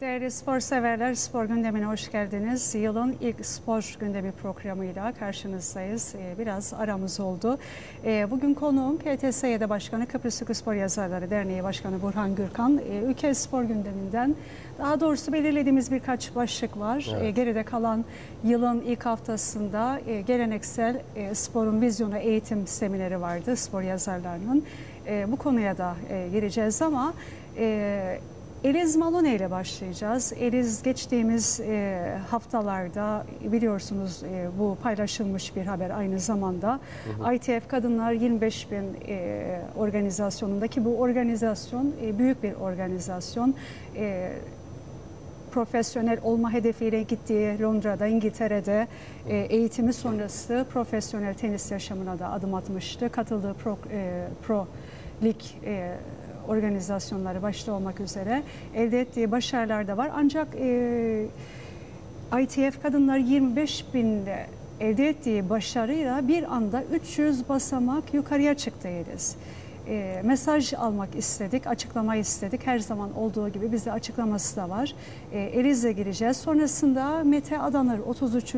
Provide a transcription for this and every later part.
Değerli spor severler, spor gündemine hoş geldiniz. Yılın ilk spor gündemi programıyla karşınızdayız. Ee, biraz aramız oldu. Ee, bugün konuğum PTSYD Başkanı Kıbrıs Türk Spor Yazarları Derneği Başkanı Burhan Gürkan. Ee, ülke spor gündeminden daha doğrusu belirlediğimiz birkaç başlık var. Evet. Geride kalan yılın ilk haftasında e, geleneksel e, sporun vizyonu eğitim semineri vardı spor yazarlarının. Bu konuya da e, gireceğiz ama Eliz Malone ile başlayacağız. Eliz geçtiğimiz e, haftalarda biliyorsunuz e, bu paylaşılmış bir haber aynı zamanda. Hı hı. ITF Kadınlar 25 bin e, organizasyonundaki bu organizasyon e, büyük bir organizasyon. E, profesyonel olma hedefiyle gittiği Londra'da, İngiltere'de e, eğitimi sonrası profesyonel tenis yaşamına da adım atmıştı. Katıldığı pro, e, pro lig e, organizasyonları başta olmak üzere elde ettiği başarılar da var. Ancak e, ITF kadınlar 25 binde elde ettiği başarıyla bir anda 300 basamak yukarıya çıktı Yeliz e, mesaj almak istedik, açıklama istedik. Her zaman olduğu gibi bizde açıklaması da var. E, Eliz'e gireceğiz. Sonrasında Mete Adanır 33.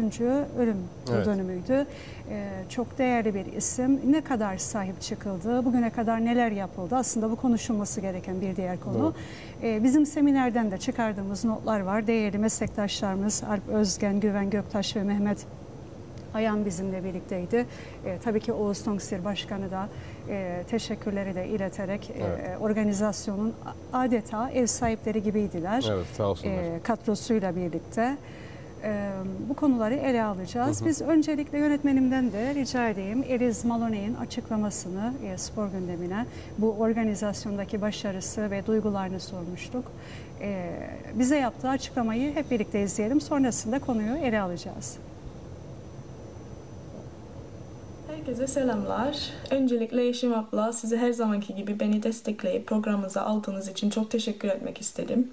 ölüm evet. dönümüydü. E, çok değerli bir isim. Ne kadar sahip çıkıldı, bugüne kadar neler yapıldı aslında bu konuşulması gereken bir diğer konu. Evet. E, bizim seminerden de çıkardığımız notlar var. Değerli meslektaşlarımız Alp Özgen, Güven Göktaş ve Mehmet Ayan bizimle birlikteydi. E, tabii ki Oğuz Tongsir Başkanı da e, teşekkürleri de ileterek e, evet. e, organizasyonun adeta ev sahipleri gibiydiler. Evet sağ olsunlar. E, kadrosuyla birlikte. E, bu konuları ele alacağız. Hı hı. Biz öncelikle yönetmenimden de rica edeyim Eliz Maloney'in açıklamasını e, spor gündemine bu organizasyondaki başarısı ve duygularını sormuştuk. E, bize yaptığı açıklamayı hep birlikte izleyelim. Sonrasında konuyu ele alacağız. Herkese selamlar. Öncelikle Yeşim abla size her zamanki gibi beni destekleyip programımıza aldığınız için çok teşekkür etmek istedim.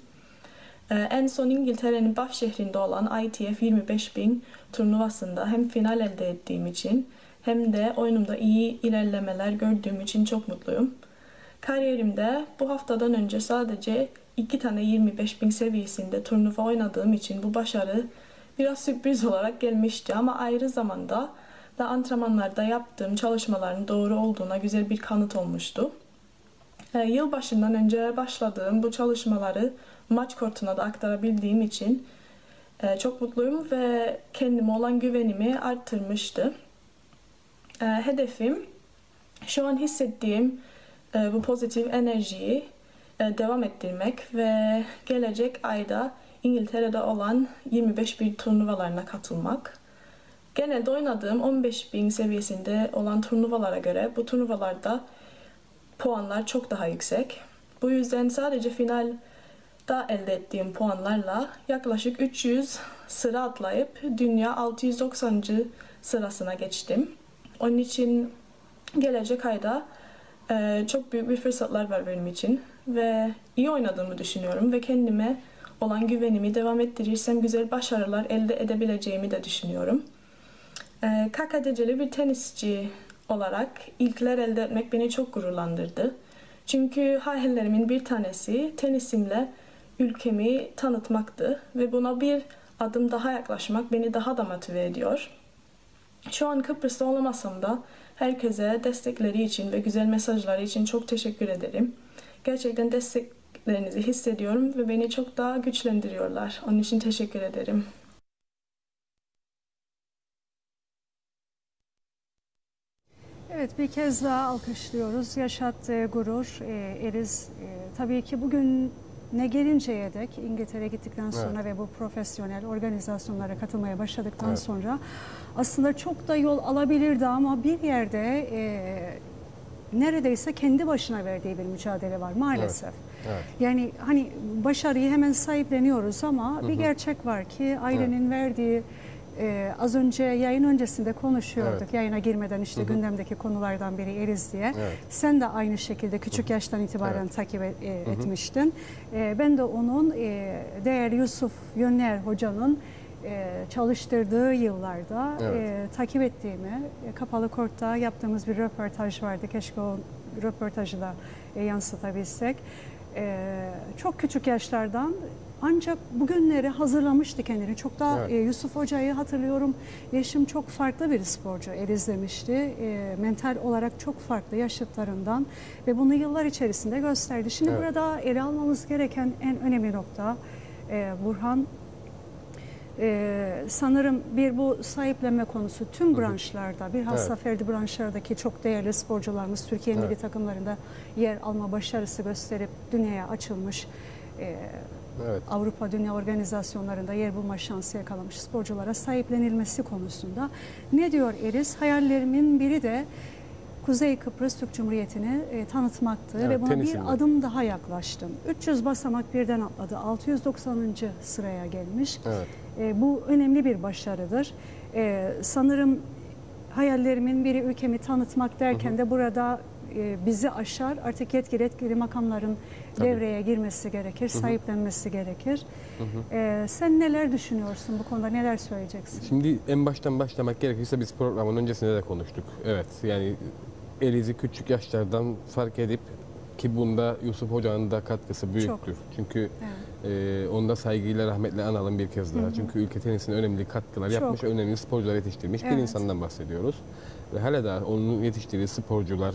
Ee, en son İngiltere'nin Bath şehrinde olan ITF 25.000 turnuvasında hem final elde ettiğim için hem de oyunumda iyi ilerlemeler gördüğüm için çok mutluyum. Kariyerimde bu haftadan önce sadece iki tane 25.000 seviyesinde turnuva oynadığım için bu başarı biraz sürpriz olarak gelmişti ama ayrı zamanda da antrenmanlarda yaptığım çalışmaların doğru olduğuna güzel bir kanıt olmuştu. E, yılbaşından önce başladığım bu çalışmaları maç kortuna da aktarabildiğim için e, çok mutluyum ve kendime olan güvenimi arttırmıştı. E, hedefim şu an hissettiğim e, bu pozitif enerjiyi e, devam ettirmek ve gelecek ayda İngiltere'de olan 25 bir turnuvalarına katılmak. Genelde oynadığım 15 bin seviyesinde olan turnuvalara göre bu turnuvalarda puanlar çok daha yüksek. Bu yüzden sadece finalde elde ettiğim puanlarla yaklaşık 300 sıra atlayıp dünya 690. sırasına geçtim. Onun için gelecek ayda e, çok büyük bir fırsatlar var benim için ve iyi oynadığımı düşünüyorum ve kendime olan güvenimi devam ettirirsem güzel başarılar elde edebileceğimi de düşünüyorum. E, ee, KKTC'li bir tenisçi olarak ilkler elde etmek beni çok gururlandırdı. Çünkü hayallerimin bir tanesi tenisimle ülkemi tanıtmaktı ve buna bir adım daha yaklaşmak beni daha da motive ediyor. Şu an Kıbrıs'ta olamasam da herkese destekleri için ve güzel mesajları için çok teşekkür ederim. Gerçekten desteklerinizi hissediyorum ve beni çok daha güçlendiriyorlar. Onun için teşekkür ederim. Evet bir kez daha alkışlıyoruz. Yaşattığı gurur, e, Eriz e, tabii ki bugün ne gelinceye dek İngiltere gittikten sonra evet. ve bu profesyonel organizasyonlara katılmaya başladıktan evet. sonra aslında çok da yol alabilirdi ama bir yerde e, neredeyse kendi başına verdiği bir mücadele var maalesef. Evet. Evet. Yani hani başarıyı hemen sahipleniyoruz ama Hı -hı. bir gerçek var ki ailenin evet. verdiği ee, az önce yayın öncesinde konuşuyorduk. Evet. Yayına girmeden işte Hı -hı. gündemdeki konulardan biri Eliz diye. Evet. Sen de aynı şekilde küçük Hı -hı. yaştan itibaren evet. takip et, e, etmiştin. E, ben de onun e, değerli Yusuf Yönler hocanın e, çalıştırdığı yıllarda evet. e, takip ettiğimi, e, kapalı kortta yaptığımız bir röportaj vardı. Keşke o röportajı da e, yansıtabilsek. E, çok küçük yaşlardan ancak bugünleri hazırlamıştı kendini. Çok daha Evet. e, Yusuf Hoca'yı hatırlıyorum. Yeşim çok farklı bir sporcu. Eliz demişti. E, mental olarak çok farklı yaşıtlarından ve bunu yıllar içerisinde gösterdi. Şimdi Evet. burada ele almamız gereken en önemli nokta e, Burhan ee, sanırım bir bu sahiplenme konusu tüm branşlarda, bilhassa Evet. ferdi branşlardaki çok değerli sporcularımız Türkiye milli Evet. takımlarında yer alma başarısı gösterip dünyaya açılmış, e, Evet. Avrupa Dünya Organizasyonlarında yer bulma şansı yakalamış sporculara sahiplenilmesi konusunda. Ne diyor Eris? Hayallerimin biri de Kuzey Kıbrıs Türk Cumhuriyeti'ni e, tanıtmaktı Evet, ve buna bir tenisinde. adım daha yaklaştım. 300 basamak birden atladı. 690. sıraya gelmiş. Evet. E, bu önemli bir başarıdır. E, sanırım hayallerimin biri ülkemi tanıtmak derken de burada e, bizi aşar. Artık yetkili yetkili makamların Tabii. devreye girmesi gerekir, sahiplenmesi gerekir. E, sen neler düşünüyorsun bu konuda, neler söyleyeceksin? Şimdi en baştan başlamak gerekirse biz programın öncesinde de konuştuk. Evet yani Eliz'i küçük yaşlardan fark edip ki bunda Yusuf Hoca'nın da katkısı büyüktür. Çünkü Evet. e, onda saygıyla rahmetle analım bir kez daha. Çünkü ülke tenisine önemli katkılar Çok. yapmış, önemli sporcular yetiştirmiş bir Evet. insandan bahsediyoruz. Ve hala da onun yetiştirdiği sporcular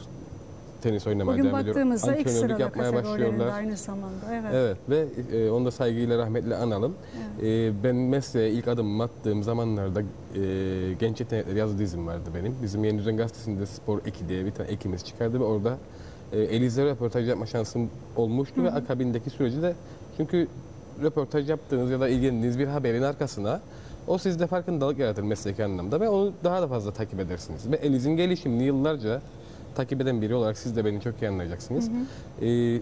tenis oynamaya Bugün devam ediyor. baktığımızda ilk Antrenörlük yapmaya başlıyorlar. aynı zamanda. Evet. Evet ve e, onu da saygıyla rahmetle analım. E, ben mesleğe ilk adımımı attığım zamanlarda e, genç yetenekler yazı dizim vardı benim. Bizim Yeni Düzen Gazetesi'nde Spor Eki diye bir tane ekimiz çıkardı ve orada e, Eliz'le röportaj yapma şansım olmuştu ve akabindeki süreci de çünkü röportaj yaptığınız ya da ilgilendiğiniz bir haberin arkasına o sizde farkındalık yaratır mesleki anlamda ve onu daha da fazla takip edersiniz. Ve Eliz'in gelişimini yıllarca takip eden biri olarak siz de beni çok iyi anlayacaksınız. E,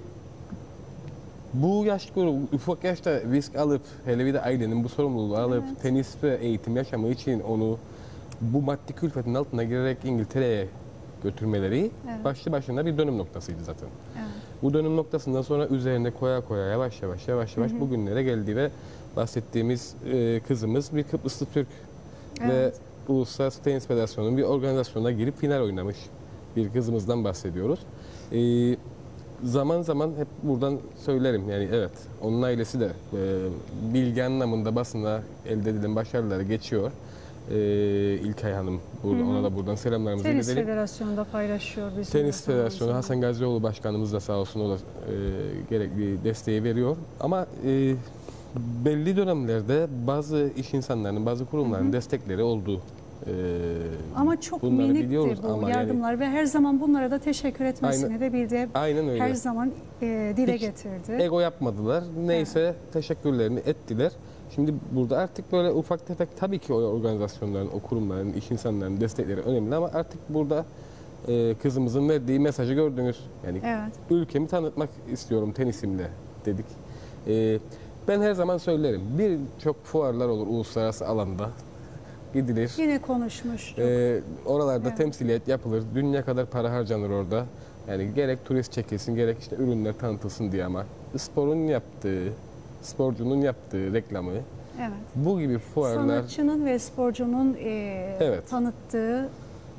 bu yaş grubu ufak yaşta risk alıp hele bir de ailenin bu sorumluluğu alıp Evet. tenis ve eğitim yaşamı için onu bu maddi külfetin altına girerek İngiltere'ye götürmeleri Evet. başlı başına bir dönüm noktasıydı zaten. Evet. Bu dönüm noktasından sonra üzerine koya koya yavaş yavaş yavaş yavaş bugünlere geldi ve bahsettiğimiz e, kızımız bir Kıbrıslı Türk ve Evet. Uluslararası Tenis Federasyonu'nun bir organizasyonuna girip final oynamış bir kızımızdan bahsediyoruz. E, zaman zaman hep buradan söylerim yani evet onun ailesi de e, bilgi anlamında basına elde edilen başarıları geçiyor. E, İlkay Hanım burada, ona da buradan selamlarımızı Tenis iletelim. Federasyonu'nda paylaşıyor bizim. Tenis de Federasyonu Hasan Gazioğlu Başkanımız da sağ olsun o da e, gerekli desteği veriyor. Ama e, belli dönemlerde bazı iş insanlarının, bazı kurumların destekleri oldu. E, Ama çok bunları minikti biliyoruz bu ama yani- yardımlar ve her zaman bunlara da teşekkür etmesini Aynen. de bir de aynen öyle. her zaman e, dile Hiç getirdi. Ego yapmadılar. Neyse teşekkürlerini ettiler. Şimdi burada artık böyle ufak tefek tabii ki o organizasyonların, o kurumların, iş insanlarının destekleri önemli ama artık burada e, kızımızın verdiği mesajı gördünüz. Yani Evet. ülkemi tanıtmak istiyorum tenisimle dedik. E, ben her zaman söylerim. Birçok fuarlar olur uluslararası alanda. Gidilir. Yine konuşmuştuk. E, oralarda Evet. temsiliyet yapılır. Dünya kadar para harcanır orada. Yani gerek turist çekilsin gerek işte ürünler tanıtılsın diye ama sporun yaptığı, sporcunun yaptığı reklamı evet. bu gibi fuarlar Sanatçının ve sporcunun e, Evet. tanıttığı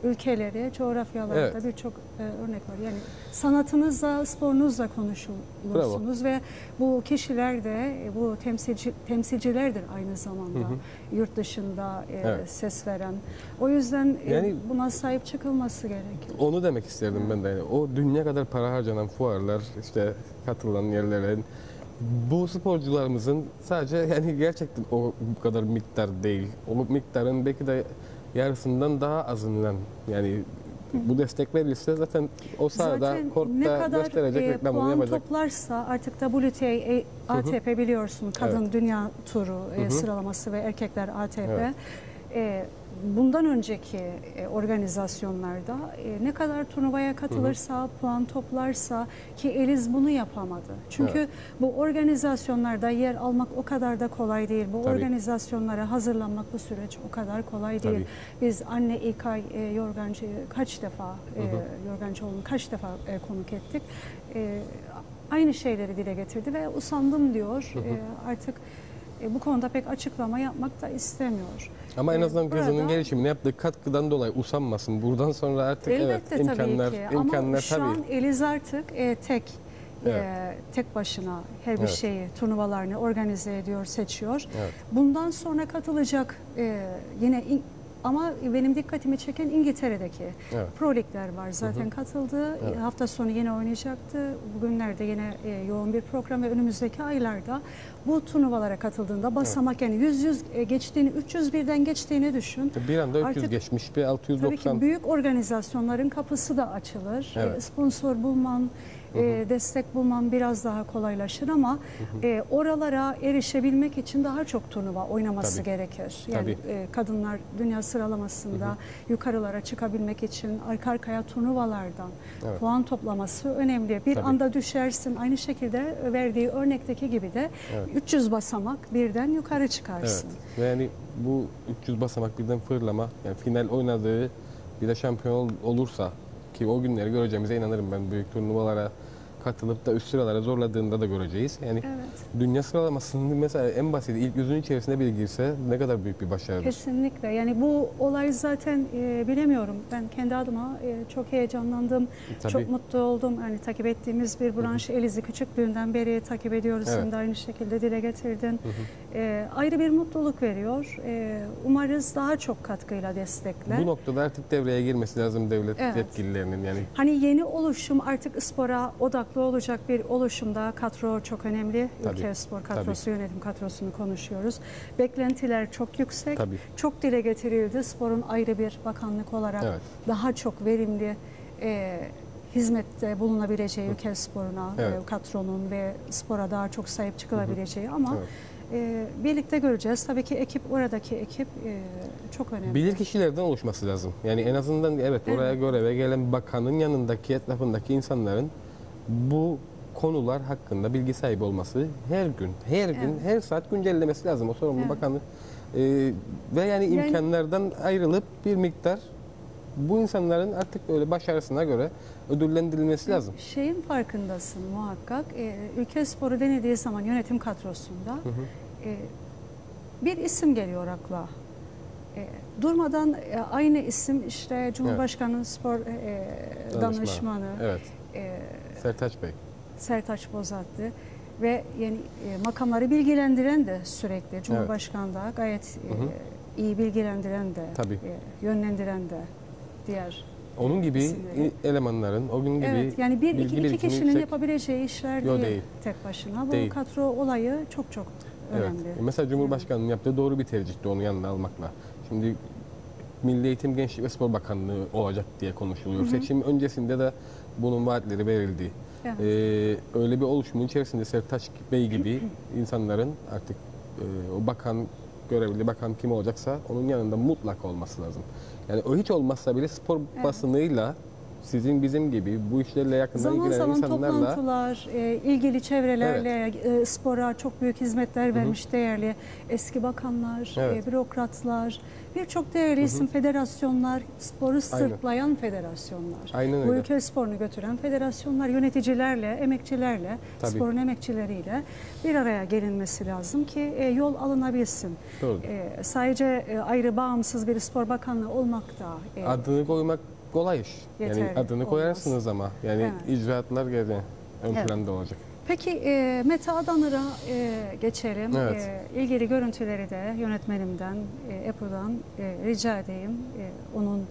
ülkeleri, coğrafyalarda Evet. birçok e, örnek var. Yani sanatınızla, sporunuzla konuşulursunuz ve bu kişiler de e, bu temsilci temsilcilerdir aynı zamanda yurt dışında e, Evet. ses veren. O yüzden e, Yani- buna sahip çıkılması gerekiyor. Onu demek isterdim ben de. Yani o dünya kadar para harcanan fuarlar, işte katılan yerlerin bu sporcularımızın sadece yani gerçekten o kadar miktar değil. O miktarın belki de yarısından daha azından yani bu destek verilse zaten o sahada Zaten ne kadar gösterecek e, reklamını puan yapacak. toplarsa artık WTA, e, ATP biliyorsun kadın Evet. dünya turu e, Hı hı. sıralaması ve erkekler ATP. Evet. E, bundan önceki e, organizasyonlarda e, ne kadar turnuvaya katılırsa, puan toplarsa ki Eliz bunu yapamadı. Çünkü Evet. bu organizasyonlarda yer almak o kadar da kolay değil. Bu Tabii. organizasyonlara hazırlanmak bu süreç o kadar kolay değil. Tabii. Biz anne İlkay e, Yorgancı'yı kaç defa e, hı. Yorgancıoğlu'nu kaç defa e, konuk ettik. E, aynı şeyleri dile getirdi ve usandım diyor. E, artık e, bu konuda pek açıklama yapmak da istemiyor. Ama en E, azından burada- gelişimine yaptığı katkıdan dolayı usanmasın. Buradan sonra artık Elbette evet tabii imkanlar ki. imkanlar Ama şu tabii. an Eliz artık e, tek e, Evet. tek başına her bir Evet. şeyi, turnuvalarını organize ediyor, seçiyor. Evet. Bundan sonra katılacak e, yine İng- ama benim dikkatimi çeken İngiltere'deki Evet. Pro Ligler var. Zaten katıldı. Evet. E, Hafta sonu yine oynayacaktı. Bugünlerde yine e, yoğun bir program ve önümüzdeki aylarda bu turnuvalara katıldığında basamak yani 100 100 e, geçtiğini, 300 birden geçtiğini düşün. Bir anda 300 Artık- geçmiş bir Tabii 690. ki büyük organizasyonların kapısı da açılır. Evet. E, Sponsor bulman, e, destek bulman biraz daha kolaylaşır ama e, oralara erişebilmek için daha çok turnuva oynaması Tabii. gerekir. Yani Tabii. e, kadınlar dünya sıralamasında yukarılara çıkabilmek için arka arkaya turnuvalardan Evet. puan toplaması önemli. Bir Tabii. anda düşersin aynı şekilde verdiği örnekteki gibi de Evet. 300 basamak birden yukarı Evet. çıkarsın. Ve yani bu 300 basamak birden fırlama, yani final oynadığı bir de şampiyon ol- olursa ki o günleri göreceğimize inanırım ben büyük turnuvalara katılıp da üst sıralara zorladığında da göreceğiz. Yani Evet. dünya sıralamasının mesela en basit ilk yüzün içerisine biri girse ne kadar büyük bir başarıdır. Kesinlikle. Yani bu olay zaten e, bilemiyorum. Ben kendi adıma e, çok heyecanlandım. Tabii. Çok mutlu oldum. Yani takip ettiğimiz bir branş Eliz'i küçüklüğünden beri takip ediyoruz. Evet. Sen de aynı şekilde dile getirdin. E, ayrı bir mutluluk veriyor. E, umarız daha çok katkıyla destekler. Bu noktada artık devreye girmesi lazım devlet Evet. yetkililerinin yani Hani yeni oluşum artık spora odaklı olacak bir oluşumda kadro çok önemli. Tabii, Ülke spor kadrosu, yönetim kadrosunu konuşuyoruz. Beklentiler çok yüksek. Tabii. Çok dile getirildi. Sporun ayrı bir bakanlık olarak Evet. daha çok verimli e, hizmette bulunabileceği ülke sporuna, Evet. e, kadronun ve spora daha çok sahip çıkılabileceği ama Evet. e, birlikte göreceğiz. Tabii ki ekip, oradaki ekip e, çok önemli. bilir kişilerden oluşması lazım. Yani en azından evet oraya Evet. göreve gelen bakanın yanındaki etrafındaki insanların bu konular hakkında bilgi sahibi olması her gün, her gün, Evet. her saat güncellemesi lazım o sorumlu Evet. bakanı. Ee, ve yani, Yani- imkanlardan ayrılıp bir miktar bu insanların artık böyle başarısına göre ödüllendirilmesi lazım. Şeyin farkındasın muhakkak. E, ülke sporu denildiği zaman yönetim kadrosunda e, bir isim geliyor akla. E, durmadan e, aynı isim işte Cumhurbaşkanı spor e, Danışma. danışmanı Evet. e, Sertaç Bey. Sertaç Bozatlı ve yani e, makamları bilgilendiren de sürekli Cumhurbaşkanı da gayet e, Hı hı. iyi bilgilendiren de Tabii. e, yönlendiren de diğer Onun gibi İsimleri. elemanların, o gün gibi Evet yani bir bilgi iki, iki kişinin yüksek. yapabileceği işler değil, değil. tek başına. Bu Değil. kadro olayı çok çok Evet. önemli. Mesela Cumhurbaşkanı'nın yaptığı doğru bir tercihti onu yanına almakla. Şimdi Milli Eğitim Gençlik ve Spor Bakanlığı olacak diye konuşuluyor. Seçim öncesinde de bunun vaatleri verildi. Evet. Ee, öyle bir oluşumun içerisinde Sertaç Bey gibi insanların artık e, o bakan görevli bakan kim olacaksa onun yanında mutlak olması lazım. Yani o hiç olmazsa bile spor Evet. basınıyla sizin bizim gibi bu işlerle yakından Zaman ilgilenen zaman insanlarla toplantılar, e, ilgili çevrelerle e, spora çok büyük hizmetler vermiş değerli eski bakanlar, Evet. e, bürokratlar, birçok değerli isim federasyonlar, sporu sırtlayan federasyonlar. Aynen Bu öyle. ülke sporunu götüren federasyonlar yöneticilerle, emekçilerle, Tabii. sporun emekçileriyle bir araya gelinmesi lazım ki e, yol alınabilsin. Doğru. E, sadece e, ayrı bağımsız bir spor bakanlığı olmak da e, Adını koymak kolay iş. Yani Yeterli adını olmaz. koyarsınız ama yani Evet. icraatlar gene ön Evet. planda olacak. Peki e, Mete Adanır'a e, geçelim. Evet. E, ilgili görüntüleri de yönetmenimden, e, Ebru'dan e, rica edeyim. E, onun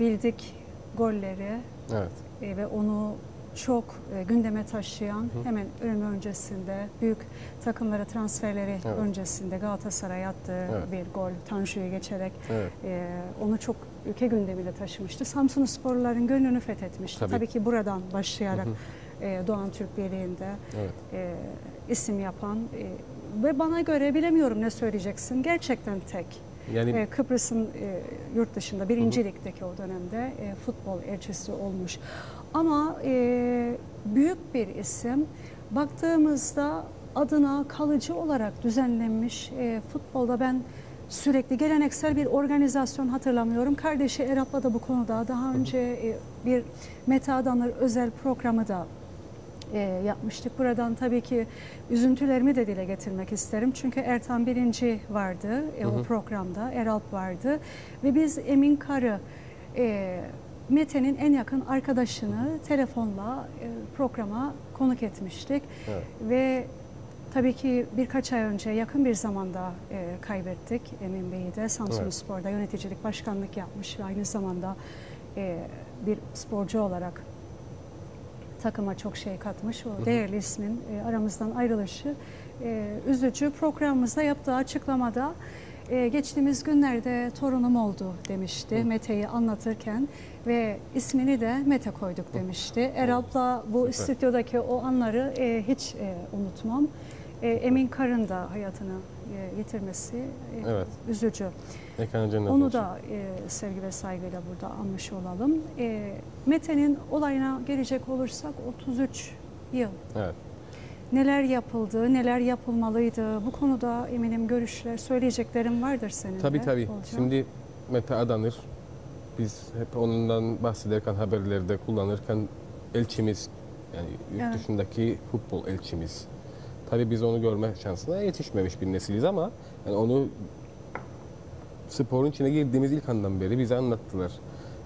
bildik golleri Evet. e, ve onu çok e, gündeme taşıyan hemen ölüm öncesinde büyük takımlara transferleri Evet. öncesinde Galatasaray'a attığı Evet. bir gol Tanju'yu geçerek Evet. e, onu çok ülke gündemine taşımıştı. Samsun sporların gönlünü fethetmişti. Tabii. Tabii, ki buradan başlayarak e, Doğan Türk Birliği'nde Evet. e, isim yapan e, ve bana göre bilemiyorum ne söyleyeceksin gerçekten tek. Yani E, Kıbrıs'ın e, yurt dışında birinci ligdeki o dönemde e, futbol elçisi olmuş. Ama e, büyük bir isim baktığımızda adına kalıcı olarak düzenlenmiş e, futbolda ben sürekli geleneksel bir organizasyon hatırlamıyorum. Kardeşi Erap'la da bu konuda daha önce e, bir Mete Adanır özel programı da e, yapmıştık. Buradan tabii ki üzüntülerimi de dile getirmek isterim. Çünkü Ertan Birinci vardı e, o programda, Eralp vardı ve biz Emin Karı e, Mete'nin en yakın arkadaşını telefonla e, programa konuk etmiştik. Evet. Ve tabii ki birkaç ay önce yakın bir zamanda e, kaybettik Emin Bey'i de Samsun Evet. Spor'da yöneticilik başkanlık yapmış ve aynı zamanda e, bir sporcu olarak takıma çok şey katmış. O değerli ismin e, aramızdan ayrılışı e, üzücü. Programımızda yaptığı açıklamada e, geçtiğimiz günlerde torunum oldu demişti Mete'yi anlatırken ve ismini de Mete koyduk demişti. Eralp'la bu Süper. stüdyodaki o anları e, hiç e, unutmam. E, Emin Karın da hayatını e, yitirmesi e, Evet. üzücü. Cennet Onu olsun. da e, sevgi ve saygıyla burada anmış olalım. E, Mete'nin olayına gelecek olursak 33 yıl. Evet. Neler yapıldı, neler yapılmalıydı? Bu konuda eminim görüşler, söyleyeceklerim vardır senin Tabii de, tabii. Olcan. Şimdi Mete Adanır biz hep onundan bahsederken haberlerde kullanırken elçimiz yani yurt Evet. dışındaki futbol elçimiz. Tabii biz onu görme şansına yetişmemiş bir nesiliz ama yani onu sporun içine girdiğimiz ilk andan beri bize anlattılar.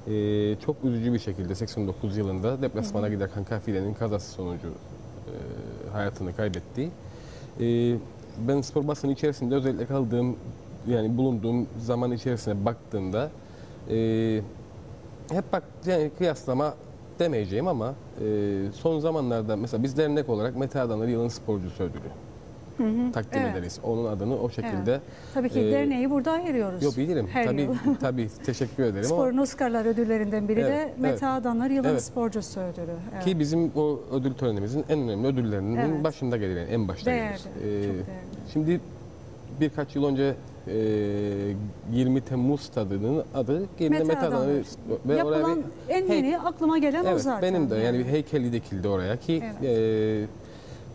Ee, çok üzücü bir şekilde 89 yılında deplasmana giderken kafilenin kazası sonucu e, hayatını kaybetti. Ee, ben spor basını içerisinde özellikle kaldığım yani bulunduğum zaman içerisine baktığımda e, hep bak yani kıyaslama demeyeceğim ama e, son zamanlarda mesela biz dernek olarak Mete Adanır yılın sporcusu ödülü takdim Evet. ederiz. Onun adını o şekilde Tabii ki e, derneği burada ayırıyoruz. Yok bilirim. Her tabii yıl. tabii teşekkür ederim ama Sporun Oscar'lar ödüllerinden biri de Evet, Mete evet. Adanır Yılın Evet. Sporcusu ödülü. Evet. ki bizim o ödül törenimizin en önemli ödüllerinin Evet. başında gelir yani en başta değerli, gelir. Ee, çok değerli. Şimdi birkaç yıl önce e, 20 Temmuz stadının adı yerine Mete Adanır. ve oraya Yapılan bir en yeni aklıma gelen o Evet, zaten. benim de yani bir heykeli dikildi oraya ki Evet. e,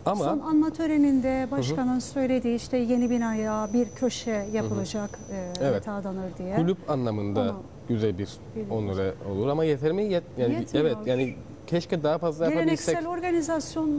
ama Son anma töreninde başkanın söylediği işte yeni binaya bir köşe yapılacak e, Evet. Mete Adanır diye. kulüp anlamında Onu güzel bir onure olur ama yeter mi? Yet, yani Yetmiyor. evet yani keşke daha fazla yapabilsek. Geleneksel organizasyon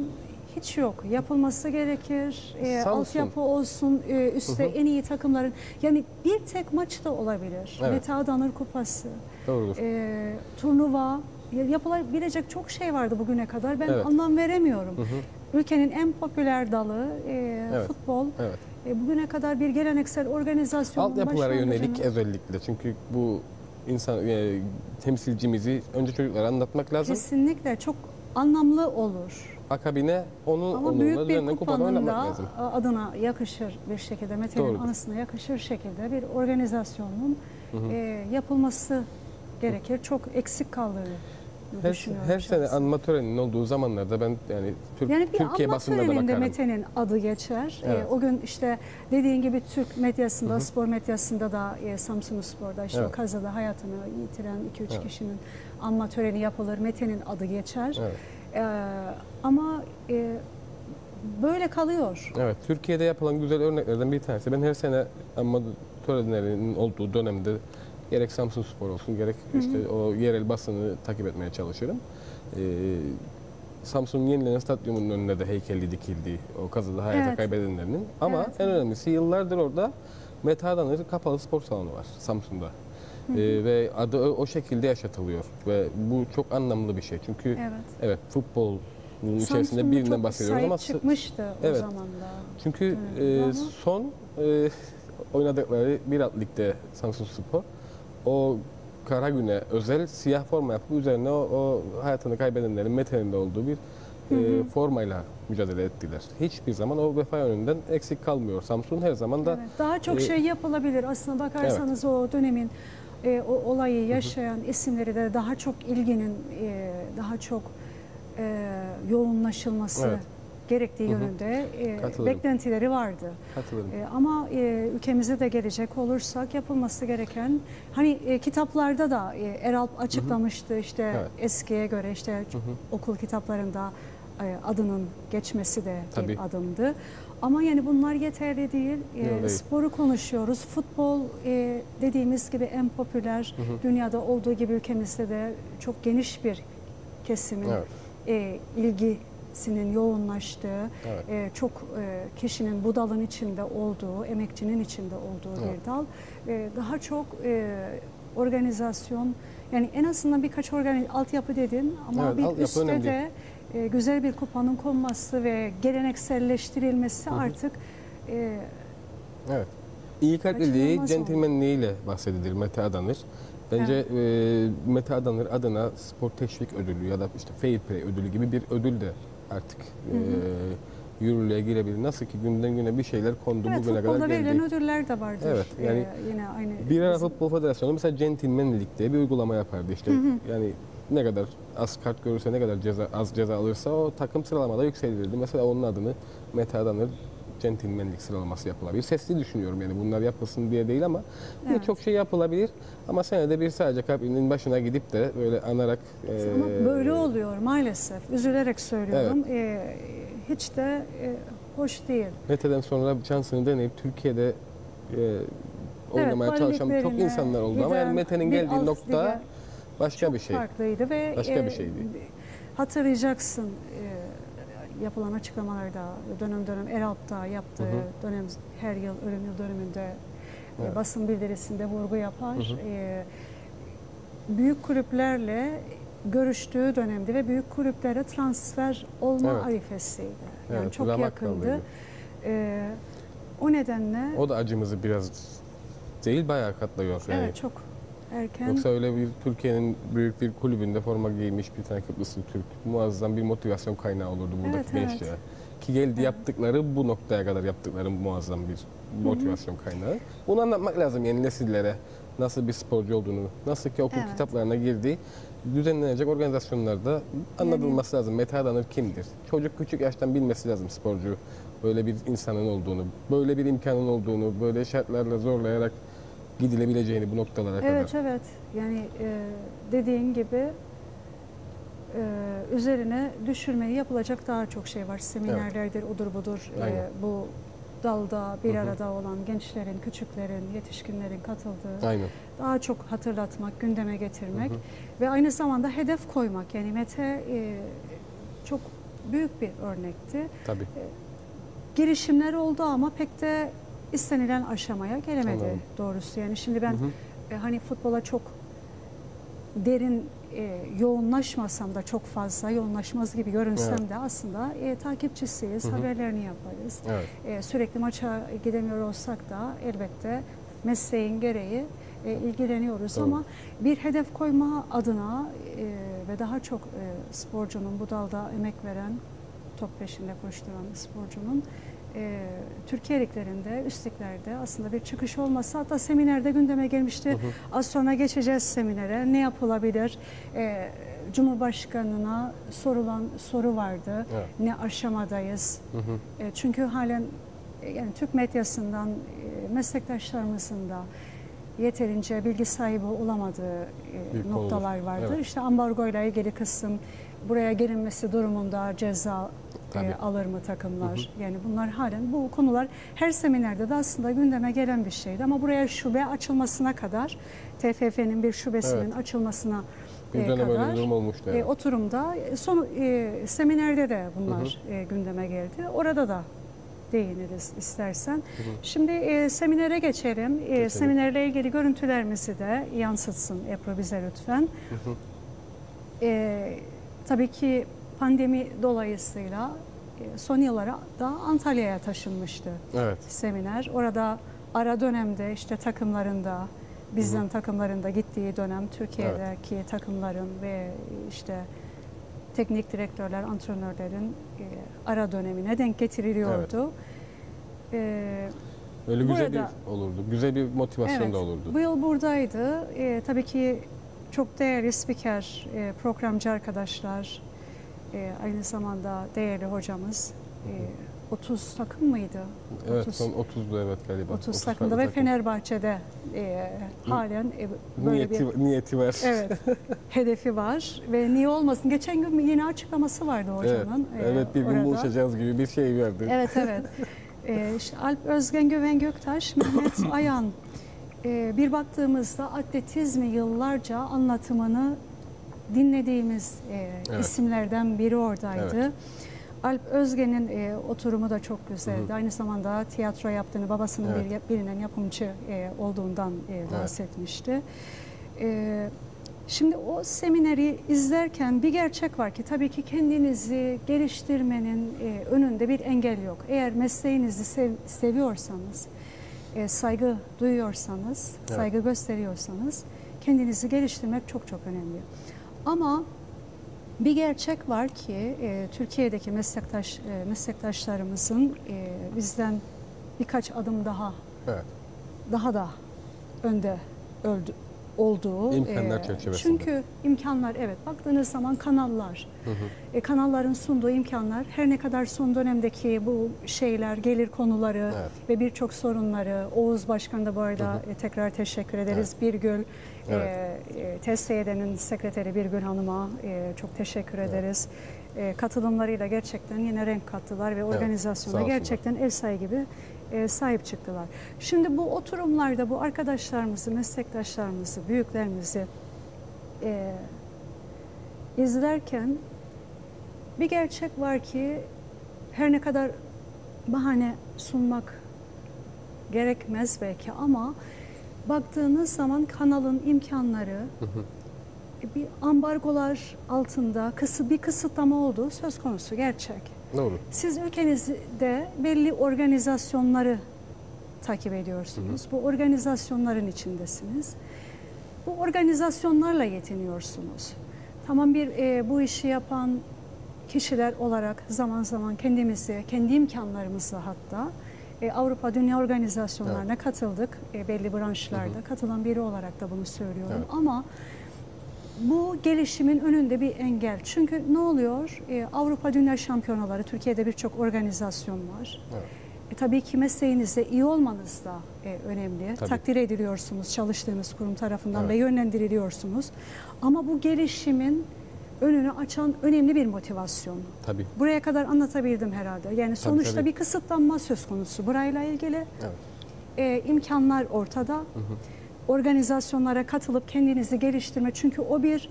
hiç yok. Yapılması gerekir. E, Samsun. altyapı olsun. e, üstte en iyi takımların. Yani bir tek maç da olabilir. Evet. Mete Adanır Kupası. Doğrudur. E, turnuva. Ya- Yapılabilecek çok şey vardı bugüne kadar. Ben Evet. anlam veremiyorum. Ülkenin en popüler dalı e, Evet. futbol. Evet. E, bugüne kadar bir geleneksel organizasyon Altyapılara yönelik özellikle çünkü bu insan e, temsilcimizi önce çocuklara anlatmak lazım. kesinlikle çok anlamlı olur. Akabine onun Ama onunla büyük bir kupanın da adına yakışır bir şekilde, Mete'nin anısına yakışır şekilde bir organizasyonun e, yapılması gerekir. Çok eksik kaldığını Her, düşünüyorum. her sene anma töreninin olduğu zamanlarda ben yani Türk, Yani bir Türkiye basında da bakarım. Mete'nin adı geçer. E, Evet. o gün işte dediğin gibi Türk medyasında, spor medyasında da e, Samsun Spor'da işte Evet. o kazada hayatını yitiren 2-3 Evet. kişinin anma töreni yapılır. Mete'nin adı geçer. Evet. E, ama e, böyle kalıyor. Evet, Türkiye'de yapılan güzel örneklerden bir tanesi. Ben her sene anma törenlerinin olduğu dönemde gerek Samsun Spor olsun gerek işte o yerel basını takip etmeye çalışırım. Ee, Samsun yenilenen stadyumunun önüne de heykeli dikildi o kazada hayata Evet. kaybedenlerinin. Ama Evet, en önemlisi yıllardır orada Mete Adanır kapalı spor salonu var Samsun'da. Ee, ve adı o, o şekilde yaşatılıyor ve bu çok anlamlı bir şey. Çünkü evet, Evet. futbolun içerisinde Samsun'da birinden bahsediyoruz ama çıkmıştı Evet. o zaman da. çünkü Evet, e, son e, oynadıkları bir alt ligde Samsun Spor o kara güne özel siyah forma yapıp üzerine o, o hayatını kaybedenlerin Mete'nin de olduğu bir e, formayla mücadele ettiler. Hiçbir zaman o vefa yönünden eksik kalmıyor. Samsun her zaman da Evet, daha çok e, şey yapılabilir. Aslında bakarsanız o dönemin e, o olayı yaşayan isimleri de daha çok ilginin e, daha çok e, yoğunlaşılması Evet. gerektiği yönünde e, beklentileri vardı. E, ama e, ülkemize de gelecek olursak yapılması gereken hani e, kitaplarda da e, Eralp açıklamıştı işte Evet. eskiye göre işte okul kitaplarında e, adının geçmesi de Tabii. bir adımdı. Ama yani bunlar yeterli değil. E, değil. sporu konuşuyoruz. Futbol e, dediğimiz gibi en popüler dünyada olduğu gibi ülkemizde de çok geniş bir kesimin Evet. e, ilgisinin yoğunlaştığı, Evet. e, çok e, kişinin bu dalın içinde olduğu, emekçinin içinde olduğu Evet. bir dal. E, daha çok e, organizasyon Yani en azından birkaç organ altyapı dedin ama Evet, bir üstte de e, güzel bir kupanın konması ve gelenekselleştirilmesi artık e, Evet. İyi kalpliliği, centilmenliğiyle bahsedilir Mete Adanır. Bence e, Mete Adanır adına spor teşvik ödülü ya da işte fair play ödülü gibi bir ödül de artık e, yürürlüğe girebilir. Nasıl ki günden güne bir şeyler kondu evet bugüne kadar verilen geldi. ödüller de vardır. Evet, yani E, yine aynı Bir ara bizim- Futbol Federasyonu mesela centilmenlik diye bir uygulama yapardı işte. Yani ne kadar az kart görürse, ne kadar ceza az ceza alırsa o takım sıralamada yükselirdi. Mesela onun adını Mete Adanır centilmenlik sıralaması yapılabilir. Sesli düşünüyorum yani bunlar yapılsın diye değil ama Evet. birçok şey yapılabilir. Ama senede bir sadece kabrinin başına gidip de böyle anarak Ama eee, böyle oluyor maalesef. Üzülerek söylüyorum. E, hiç de e, hoş değil. Mete'den sonra şansını deneyip Türkiye'de eee, oynamaya Evet, çalışan çok insanlar oldu ama yani Mete'nin geldiği nokta lige başka çok bir şey. farklıydı ve Başka bir e, şeydi. Hatırlayacaksın e, yapılan açıklamalarda dönem dönem Eralp'ta yaptığı Hı hı. dönem her yıl ölüm yıl dönümünde e, Evet. basın bildirisinde vurgu yapar. Hı hı. E, büyük kulüplerle görüştüğü dönemdi ve büyük kulüplere transfer olma Evet. arifesiydi. Yani Evet, çok yakındı. kaldıydı. E, o nedenle O da acımızı biraz değil bayağı katlıyor yani. evet çok erken Yoksa öyle bir Türkiye'nin büyük bir kulübünde forma giymiş bir tane Kıbrıslı Türk muazzam bir motivasyon kaynağı olurdu buradaki Evet, evet. gençlere. Ki geldi Evet. yaptıkları bu noktaya kadar yaptıkları muazzam bir motivasyon kaynağı. Bunu anlatmak lazım yeni nesillere. Nasıl bir sporcu olduğunu, nasıl ki okul Evet. kitaplarına girdiği düzenlenecek organizasyonlarda anlatılması lazım. Mete Adanır kimdir? Çocuk küçük yaştan bilmesi lazım sporcu. Böyle bir insanın olduğunu, böyle bir imkanın olduğunu, böyle şartlarla zorlayarak gidilebileceğini bu noktalara kadar. Evet evet yani e, dediğin gibi e, üzerine düşürmeyi yapılacak daha çok şey var. Seminerlerdir, odur budur. E, bu dalda bir Hı hı. arada olan gençlerin, küçüklerin, yetişkinlerin katıldığı Aynen. daha çok hatırlatmak, gündeme getirmek Hı hı. ve aynı zamanda hedef koymak. Yani Mete e, çok büyük bir örnekti. Tabii. Girişimler oldu ama pek de istenilen aşamaya gelemedi Anladım. doğrusu. Yani şimdi ben Hı hı. e, hani futbola çok derin e, yoğunlaşmasam da çok fazla yoğunlaşmaz gibi görünsem Evet. de aslında e, takipçisiyiz, Hı hı. haberlerini yaparız. Evet. E, sürekli maça gidemiyor olsak da elbette mesleğin gereği e, ilgileniyoruz Doğru. ama bir hedef koyma adına e, ve daha çok e, sporcunun bu dalda emek veren, top peşinde koşturan sporcunun e, Türkiye liglerinde, üst liglerde aslında bir çıkış olması hatta seminerde gündeme gelmişti. Hı hı. Az sonra geçeceğiz seminere. Ne yapılabilir? E, Cumhurbaşkanına sorulan soru vardı. Evet. Ne aşamadayız? Hı hı. E, Çünkü halen e, yani Türk medyasından e, meslektaşlarımızın da yeterince bilgi sahibi olamadığı e, noktalar vardır. Evet. İşte ambargo ile ilgili kısım buraya gelinmesi durumunda ceza e, alır mı takımlar? Yani bunlar halen bu konular her seminerde de aslında gündeme gelen bir şeydi ama buraya şube açılmasına kadar TFF'nin bir şubesinin Evet. açılmasına Bir e, öyle kadar bir durum olmuştu. e, Evet. oturumda e, son e, seminerde de bunlar e, gündeme geldi. Orada da değiniriz istersen. Şimdi e, seminere geçelim. E, seminerle ilgili görüntülerimizi de yansıtsın Ebru bize lütfen. Hı hı. E, tabii ki pandemi dolayısıyla e, son yıllara da Antalya'ya taşınmıştı Evet. seminer. Orada ara dönemde işte takımlarında bizden takımlarında gittiği dönem Türkiye'deki takımların ve işte teknik direktörler, antrenörlerin e, ara dönemine denk getiriliyordu. E, Öyle güzel Burada- bir olurdu. Güzel bir motivasyon evet, da olurdu. bu yıl buradaydı. E, tabii ki çok değerli spiker, e, programcı arkadaşlar, e, aynı zamanda değerli hocamız. E, 30 takım mıydı? Evet 30 son 30'du evet galiba. 30 farklı takımda ve takım. Fenerbahçe'de e, halen e, böyle niyeti, bir niyeti var. evet hedefi var ve niye olmasın? Geçen gün yine açıklaması vardı Evet, hocanın. e, evet bir gün orada. buluşacağız gibi bir şey vardı. Evet evet. E, işte Alp Özgen Güven Göktaş, Mehmet Ayan. E, bir baktığımızda atletizmi yıllarca anlatımını dinlediğimiz e, Evet. isimlerden biri oradaydı. Evet. Alp Özgen'in e, oturumu da çok güzeldi. Hı hı. Aynı zamanda tiyatro yaptığını, babasının Evet. bir, bilinen yapımcı e, olduğundan e, bahsetmişti. E, Şimdi o semineri izlerken bir gerçek var ki tabii ki kendinizi geliştirmenin e, önünde bir engel yok. Eğer mesleğinizi sev- seviyorsanız, e, saygı duyuyorsanız, Evet. saygı gösteriyorsanız kendinizi geliştirmek çok çok önemli. Ama bir gerçek var ki e, Türkiye'deki meslektaş e, meslektaşlarımızın e, bizden birkaç adım daha Evet. daha da önde öldü, olduğu. İmkanlar e, çerçevesinde. Çünkü imkanlar evet baktığınız zaman kanallar, Hı hı. e, kanalların sunduğu imkanlar her ne kadar son dönemdeki bu şeyler, gelir konuları Evet. ve birçok sorunları Oğuz Başkan da bu arada e, tekrar teşekkür ederiz. Birgül, Evet. e, TSYD'nin sekreteri Birgül Hanım'a e, çok teşekkür ederiz. E, katılımlarıyla gerçekten yine renk kattılar ve organizasyona olsunlar. gerçekten ev sahibi gibi e, sahip çıktılar. Şimdi bu oturumlarda bu arkadaşlarımızı, meslektaşlarımızı, büyüklerimizi e, izlerken bir gerçek var ki her ne kadar bahane sunmak gerekmez belki ama baktığınız zaman kanalın imkanları bir ambargolar altında kısı bir kısıtlama olduğu söz konusu gerçek. Doğru. Siz ülkenizde belli organizasyonları takip ediyorsunuz. Bu organizasyonların içindesiniz. Bu organizasyonlarla yetiniyorsunuz. Tamam bir e, bu işi yapan kişiler olarak zaman zaman kendimizi, kendi imkanlarımızla hatta e, Avrupa Dünya Organizasyonlarına katıldık. E, belli branşlarda katılan biri olarak da bunu söylüyorum. Evet. Ama bu gelişimin önünde bir engel. Çünkü ne oluyor? Ee, Avrupa Dünya Şampiyonaları, Türkiye'de birçok organizasyon var. Evet. E, tabii ki mesleğinizde iyi olmanız da e, önemli. Tabii. Takdir ediliyorsunuz çalıştığınız kurum tarafından Evet. ve yönlendiriliyorsunuz. Ama bu gelişimin önünü açan önemli bir motivasyon. Tabii. Buraya kadar anlatabildim herhalde. Yani sonuçta tabii. bir kısıtlanma söz konusu. Burayla ilgili Evet. e, imkanlar ortada. Organizasyonlara katılıp kendinizi geliştirme. Çünkü o bir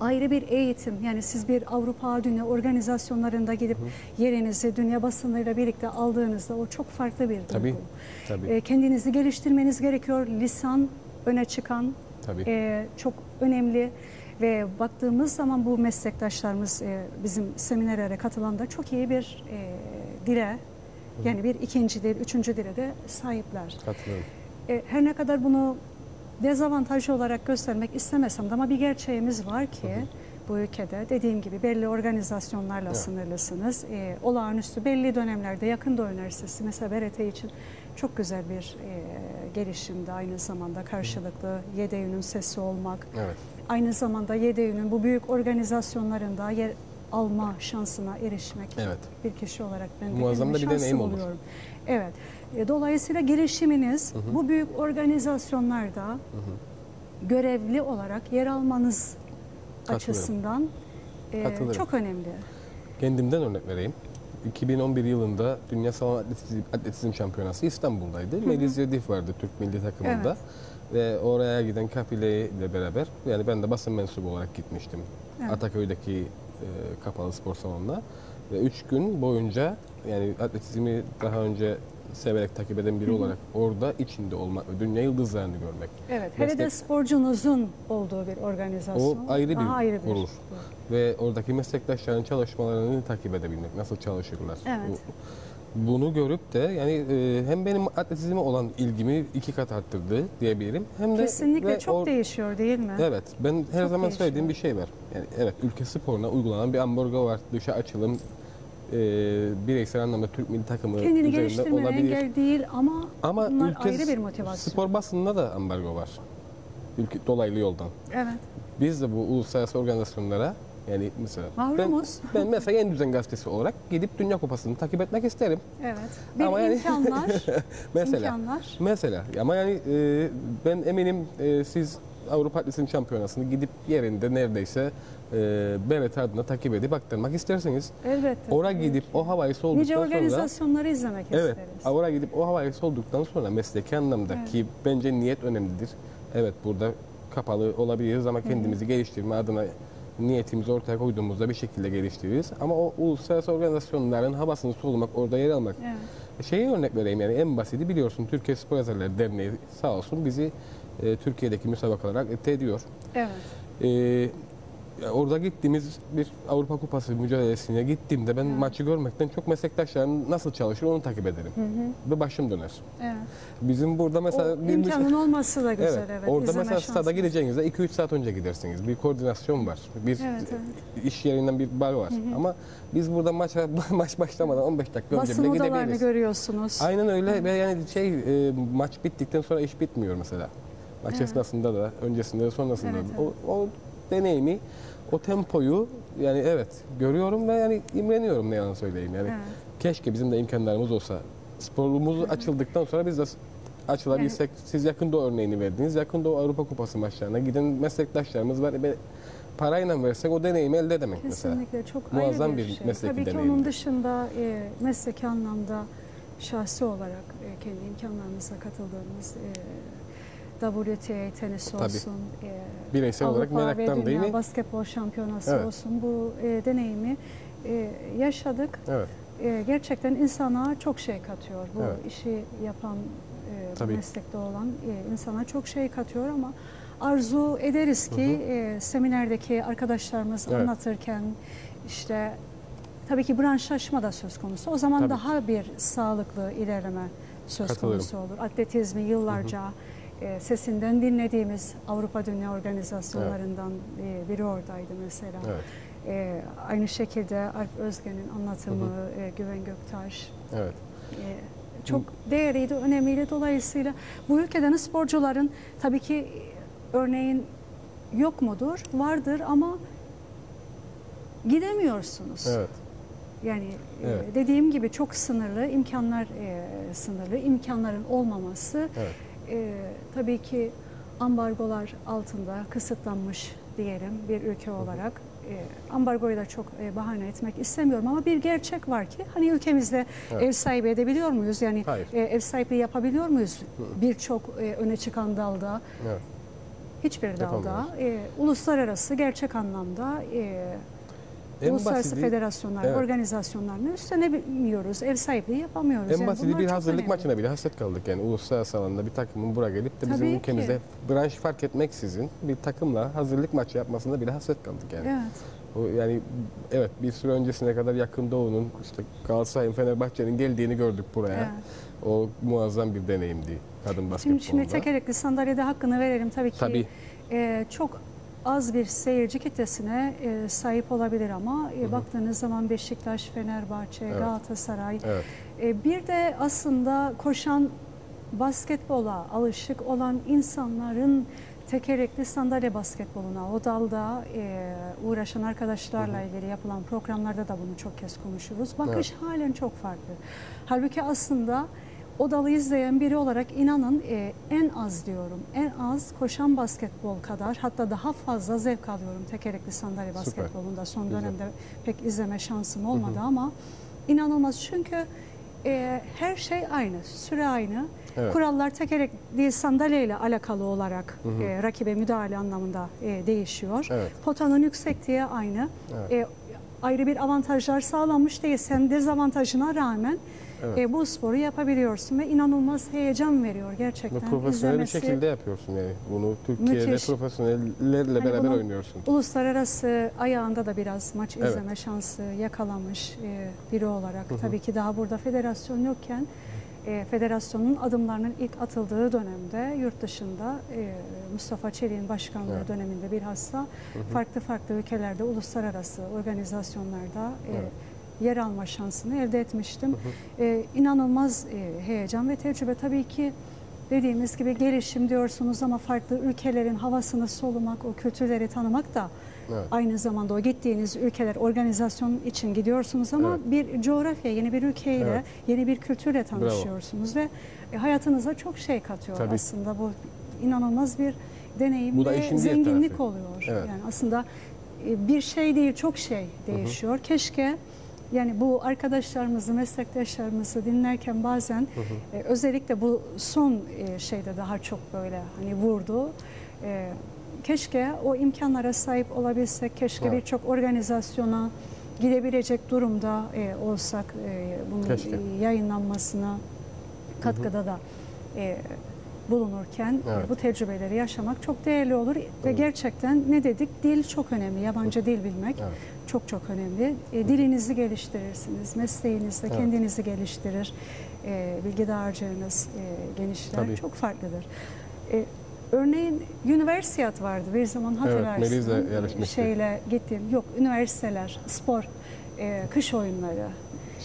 ayrı bir eğitim. Yani siz bir Avrupa Dünya organizasyonlarında gidip yerinizi dünya basınıyla birlikte aldığınızda o çok farklı bir duygu. Tabii. Tabii. E, kendinizi geliştirmeniz gerekiyor. Lisan öne çıkan Tabii. e, çok önemli ve baktığımız zaman bu meslektaşlarımız e, bizim seminerlere katılan da çok iyi bir e, dile yani bir ikinci dil, üçüncü dile de sahipler. Katılıyorum. E, her ne kadar bunu dezavantajlı olarak göstermek istemesem de ama bir gerçeğimiz var ki bu ülkede dediğim gibi belli organizasyonlarla Evet. sınırlısınız. E, olağanüstü belli dönemlerde Yakın Doğu Üniversitesi mesela BRT için çok güzel bir e, gelişimdi aynı zamanda karşılıklı YDÜ'nün sesi olmak. Evet. Aynı zamanda YDÜ'nün bu büyük organizasyonlarında yer alma şansına erişmek Evet. bir kişi olarak ben de Muazzam da bir deneyim olur. buluyorum. Evet. E, Dolayısıyla girişiminiz bu büyük organizasyonlarda görevli olarak yer almanız açısından e, çok önemli. Kendimden örnek vereyim. 2011 yılında Dünya Salon Atletizm, Atletizm Şampiyonası İstanbul'daydı. Melis Yedif vardı Türk milli takımında. Ve oraya giden kafileyle beraber yani ben de basın mensubu olarak gitmiştim. Evet. Ataköy'deki kapalı spor salonuna. Ve üç gün boyunca yani atletizmi daha önce severek takip eden biri olarak orada içinde olmak ve dünya yıldızlarını görmek. Evet. Hele de Meslek- sporcunuzun olduğu bir organizasyon. O ayrı bir daha ayrı bir gurur. ve oradaki meslektaşların çalışmalarını takip edebilmek, nasıl çalışırlar. Evet. Bu- bunu görüp de yani e, hem benim atletizme olan ilgimi iki kat arttırdı diyebilirim. Hem de Kesinlikle çok or- değişiyor değil mi? Evet, ben her Çok zaman söylediğim bir değişiyor. şey var. Yani evet, ülke sporuna uygulanan bir ambargo var. Dışa açılım e, bireysel anlamda Türk milli takımı Kendini üzerinde olabilir. engel değil ama, Ama bunlar ülke ayrı bir motivasyon. spor basınında da ambargo var. Ülke dolaylı yoldan. Evet. Biz de bu uluslararası organizasyonlara yani mesela ben, ben mesela Yeni Düzen Gazetesi olarak gidip Dünya Kupası'nı takip etmek isterim. Evet. Bir Ama yani- imkanlar, Mesela imkanlar. mesela ama yani e, ben eminim e, siz Avrupa Atletizm Şampiyonası'nı gidip yerinde neredeyse e, BRT adına takip edip aktarmak isterseniz Elbette. oraya gidip o havayı Nice solduktan sonra organizasyonları izlemek Evet, isteriz. oraya gidip o havayı solduktan sonra mesleki anlamda Evet. ki bence niyet önemlidir. Evet burada kapalı olabiliriz ama kendimizi geliştirme adına niyetimizi ortaya koyduğumuzda bir şekilde geliştiririz. Ama o uluslararası organizasyonların havasını solumak, orada yer almak. Evet. Şeyi örnek vereyim yani en basiti biliyorsun Türkiye Spor Yazarları Derneği sağ olsun bizi e, Türkiye'deki müsabakalara akredite ediyor. Evet. E, orada gittiğimiz bir Avrupa Kupası mücadelesine gittiğimde ben Evet. maçı görmekten çok meslektaşlarım nasıl çalışır onu takip ederim. Ve başım döner. Evet. Bizim burada mesela o bir müsa- imkanın olması da güzel evet. Orada İzleme mesela şansı. stada gideceğinizde 2-3 saat önce gidersiniz. Bir koordinasyon var. Bir Evet, evet. iş yerinden bir bar var. Ama biz burada maç maç başlamadan 15 dakika önce Basın bile odalarını gidebiliriz. görüyorsunuz. Aynen öyle ve yani şey e, maç bittikten sonra iş bitmiyor mesela. Maç Evet. esnasında da, öncesinde de sonrasında Evet, da. O, o deneyimi, o tempoyu yani evet görüyorum ve yani imreniyorum ne yalan söyleyeyim. Yani Evet. keşke bizim de imkanlarımız olsa. Sporumuz açıldıktan sonra biz de açılabilsek. Siz yakın doğu örneğini verdiniz. Yakın doğu Avrupa Kupası maçlarına giden meslektaşlarımız var. Ben parayla versek o deneyimi elde edemek mesela. Kesinlikle çok Muazzam ayrı bir, bir şey. mesleki Tabii ki onun dışında e, mesleki anlamda şahsi olarak e, kendi imkanlarımızla katıldığımız e, WTA tenis Tabii. olsun, e, Bireysel olarak Avrupa meraktan ve değil Dünya mi? Basketbol Şampiyonası Evet. olsun bu e, deneyimi e, yaşadık. Evet. E, gerçekten insana çok şey katıyor. Bu Evet. işi yapan, e, bu Tabii. meslekte olan e, insana çok şey katıyor ama arzu ederiz ki e, seminerdeki arkadaşlarımız Evet. anlatırken işte tabii ki branşlaşma da söz konusu. O zaman Tabii. daha bir sağlıklı ilerleme söz konusu olur. Atletizmi yıllarca e, sesinden dinlediğimiz Avrupa Dünya Organizasyonlarından e, biri oradaydı mesela. Evet. E, aynı şekilde Alp Özgen'in anlatımı, e, Güven Göktaş Evet. e, çok değerliydi, önemliydi. Dolayısıyla bu ülkeden sporcuların tabii ki örneğin yok mudur? Vardır ama gidemiyorsunuz. Evet. Yani e, Evet. dediğim gibi çok sınırlı, imkanlar e, sınırlı, imkanların olmaması Evet. E, tabii ki ambargolar altında kısıtlanmış diyelim bir ülke olarak. E, ambargoyu da çok e, bahane etmek istemiyorum ama bir gerçek var ki hani ülkemizde Evet. ev sahibi edebiliyor muyuz? Yani Hayır. e, ev sahipliği yapabiliyor muyuz? Birçok e, öne çıkan dalda, Evet. hiçbir dalda. E, uluslararası gerçek anlamda e, En uluslararası basiti- federasyonlar, Evet. organizasyonlarını üstlenemiyoruz. Ev sahipliği yapamıyoruz. En Yani basiti bir hazırlık önemli. maçına bile hasret kaldık yani uluslararası alanda bir takımın buraya gelip de bizim Tabii ki. ülkemizde branş fark etmeksizin bir takımla hazırlık maçı yapmasında bile hasret kaldık yani. Evet. O yani evet bir süre öncesine kadar yakın doğunun işte Galatasaray'ın Fenerbahçe'nin geldiğini gördük buraya. Evet. O muazzam bir deneyimdi kadın basketbolunda. Şimdi, şimdi tekerlekli sandalyede hakkını verelim tabii ki. Tabii. e, çok az bir seyirci kitlesine e, sahip olabilir ama e, baktığınız zaman Beşiktaş, Fenerbahçe, Evet. Galatasaray Evet. e, bir de aslında koşan basketbola alışık olan insanların tekerlekli sandalye basketboluna o dalda e, uğraşan arkadaşlarla ilgili yapılan programlarda da bunu çok kez konuşuruz. Bakış halen çok farklı. Halbuki aslında o dalı izleyen biri olarak inanın e, en az diyorum, en az koşan basketbol kadar hatta daha fazla zevk alıyorum tekerlekli sandalye basketbolunda. Son Güzel. dönemde pek izleme şansım olmadı ama inanılmaz çünkü e, her şey aynı, süre aynı. Evet. Kurallar tekerlekli sandalyeyle alakalı olarak e, rakibe müdahale anlamında e, değişiyor. Evet. Potanın yüksekliği aynı. Evet. E, ayrı bir avantajlar sağlanmış değil. Sen dezavantajına rağmen Evet. e, bu sporu yapabiliyorsun ve inanılmaz heyecan veriyor Ve gerçekten. profesyonel bir İzlemesi- şekilde yapıyorsun yani. Bunu Türkiye'de Müthiş. profesyonellerle Hani beraber oynuyorsun. Uluslararası ayağında da biraz maç Evet. izleme şansı yakalamış e, biri olarak. Tabii ki daha burada federasyon yokken e, federasyonun adımlarının ilk atıldığı dönemde yurt dışında e, Mustafa Çelik'in başkanlığı Evet. döneminde bilhassa farklı farklı ülkelerde uluslararası organizasyonlarda e, Evet. Yer alma şansını elde etmiştim. E, inanılmaz e, heyecan ve tecrübe tabii ki dediğimiz gibi gelişim diyorsunuz ama farklı ülkelerin havasını solumak, o kültürleri tanımak da Evet. aynı zamanda o gittiğiniz ülkeler organizasyon için gidiyorsunuz ama Evet. bir coğrafya, yeni bir ülkeyle, Evet. yeni bir kültürle tanışıyorsunuz ve e, hayatınıza çok şey katıyor Tabii. aslında bu inanılmaz bir deneyim Bu da ve zenginlik tarafı. oluyor. Evet. Yani aslında e, bir şey değil çok şey değişiyor. Keşke yani bu arkadaşlarımızı, meslektaşlarımızı dinlerken bazen e, özellikle bu son e, şeyde daha çok böyle hani vurdu. E, keşke o imkanlara sahip olabilsek, keşke Evet. birçok organizasyona gidebilecek durumda e, olsak e, bunun Keşke. yayınlanmasına katkıda da e, bulunurken e, Evet. bu tecrübeleri yaşamak çok değerli olur ve gerçekten ne dedik dil çok önemli yabancı dil bilmek Evet. Çok çok önemli E, dilinizi geliştirirsiniz mesleğinizde Evet. kendinizi geliştirir e, bilgi dağarcığınız e, genişler Tabii. çok farklıdır. E, örneğin üniversiyat vardı bir zaman hatırlarsın. Yarışmıştık. Şeyle gittim yok üniversiteler spor e, kış oyunları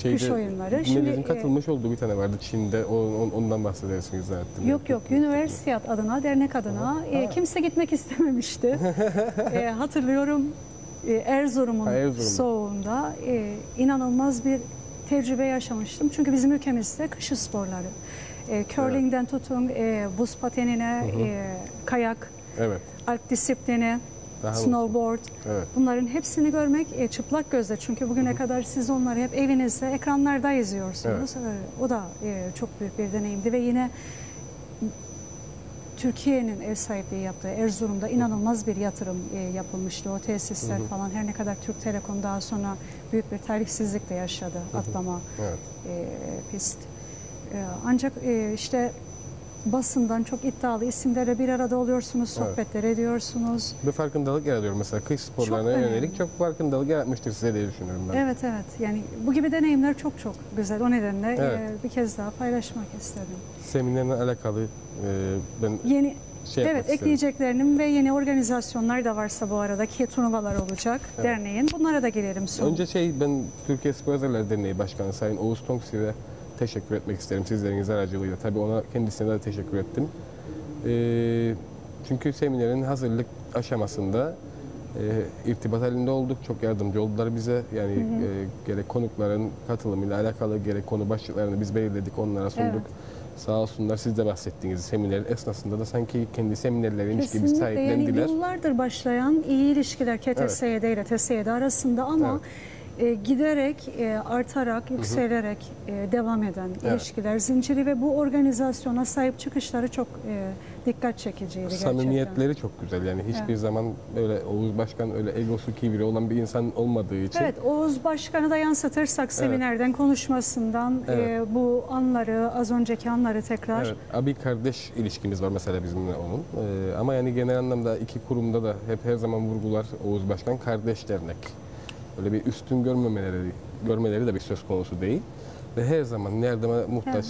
kış oyunları. Şimdi, e, katılmış olduğu bir tane vardı Çin'de. O, on- ondan bahsedersiniz zaten. Yok yok üniversiyat adına dernek adına e, kimse gitmek istememişti. E, hatırlıyorum Erzurum'un Ha, Erzurum. soğuğunda e, inanılmaz bir tecrübe yaşamıştım. Çünkü bizim ülkemizde kış sporları. E, curling'den tutun e, buz patenine, e, kayak, Evet. alp disiplini, Daha snowboard. Evet. Bunların hepsini görmek e, çıplak gözle. Çünkü bugüne kadar siz onları hep evinizde, ekranlarda izliyorsunuz. E, o da e, çok büyük bir deneyimdi ve yine Türkiye'nin ev sahipliği yaptığı Erzurum'da inanılmaz bir yatırım e, yapılmıştı. O tesisler falan her ne kadar Türk Telekom daha sonra büyük bir talihsizlik de yaşadı atlama Evet. e, pist. E, ancak e, işte basından çok iddialı isimlerle bir arada oluyorsunuz, Evet. sohbetler ediyorsunuz. Bir farkındalık yaratıyor mesela kış sporlarına önemli. yönelik çok farkındalık yaratmıştır size diye düşünüyorum ben. Evet evet yani bu gibi deneyimler çok çok güzel. O nedenle e, Evet. bir kez daha paylaşmak istedim. Seminerle alakalı e, ben Yeni şey Evet ekleyeceklerim ve yeni organizasyonlar da varsa bu arada ki turnuvalar olacak derneğin. Bunlara da gelelim sonra. Önce şey ben Türkiye Spor Derneği Başkanı Sayın Oğuz Tonksi'ye teşekkür etmek isterim sizleriniz aracılığıyla. Tabii ona kendisine de teşekkür ettim. Ee, çünkü seminerin hazırlık aşamasında e, irtibat halinde olduk. Çok yardımcı oldular bize. Yani e, gerek konukların katılımıyla alakalı gerek konu başlıklarını biz belirledik onlara sunduk. Evet. Sağ olsunlar siz de bahsettiğiniz seminerin esnasında da sanki kendi seminerleriymiş gibi Kesinlikle yani sahiplendiler. yıllardır başlayan iyi ilişkiler KTSYD ile TSYD arasında ama e, giderek e, artarak, yükselerek e, devam eden Evet. ilişkiler zinciri ve bu organizasyona sahip çıkışları çok e, dikkat çekiciydi gerçekten. Samimiyetleri çok güzel yani hiçbir Evet. zaman öyle Oğuz Başkan öyle egosu kibri olan bir insan olmadığı için Evet, Oğuz Başkan'ı da yansıtırsak seminerden, konuşmasından Evet. e, bu anları, az önceki anları tekrar Evet, abi kardeş ilişkimiz var mesela bizimle onun. Ee, ama yani genel anlamda iki kurumda da hep her zaman vurgular Oğuz Başkan kardeş dernek. Öyle bir üstün görmemeleri görmeleri de bir söz konusu değil. Ve her zaman yardıma muhtaç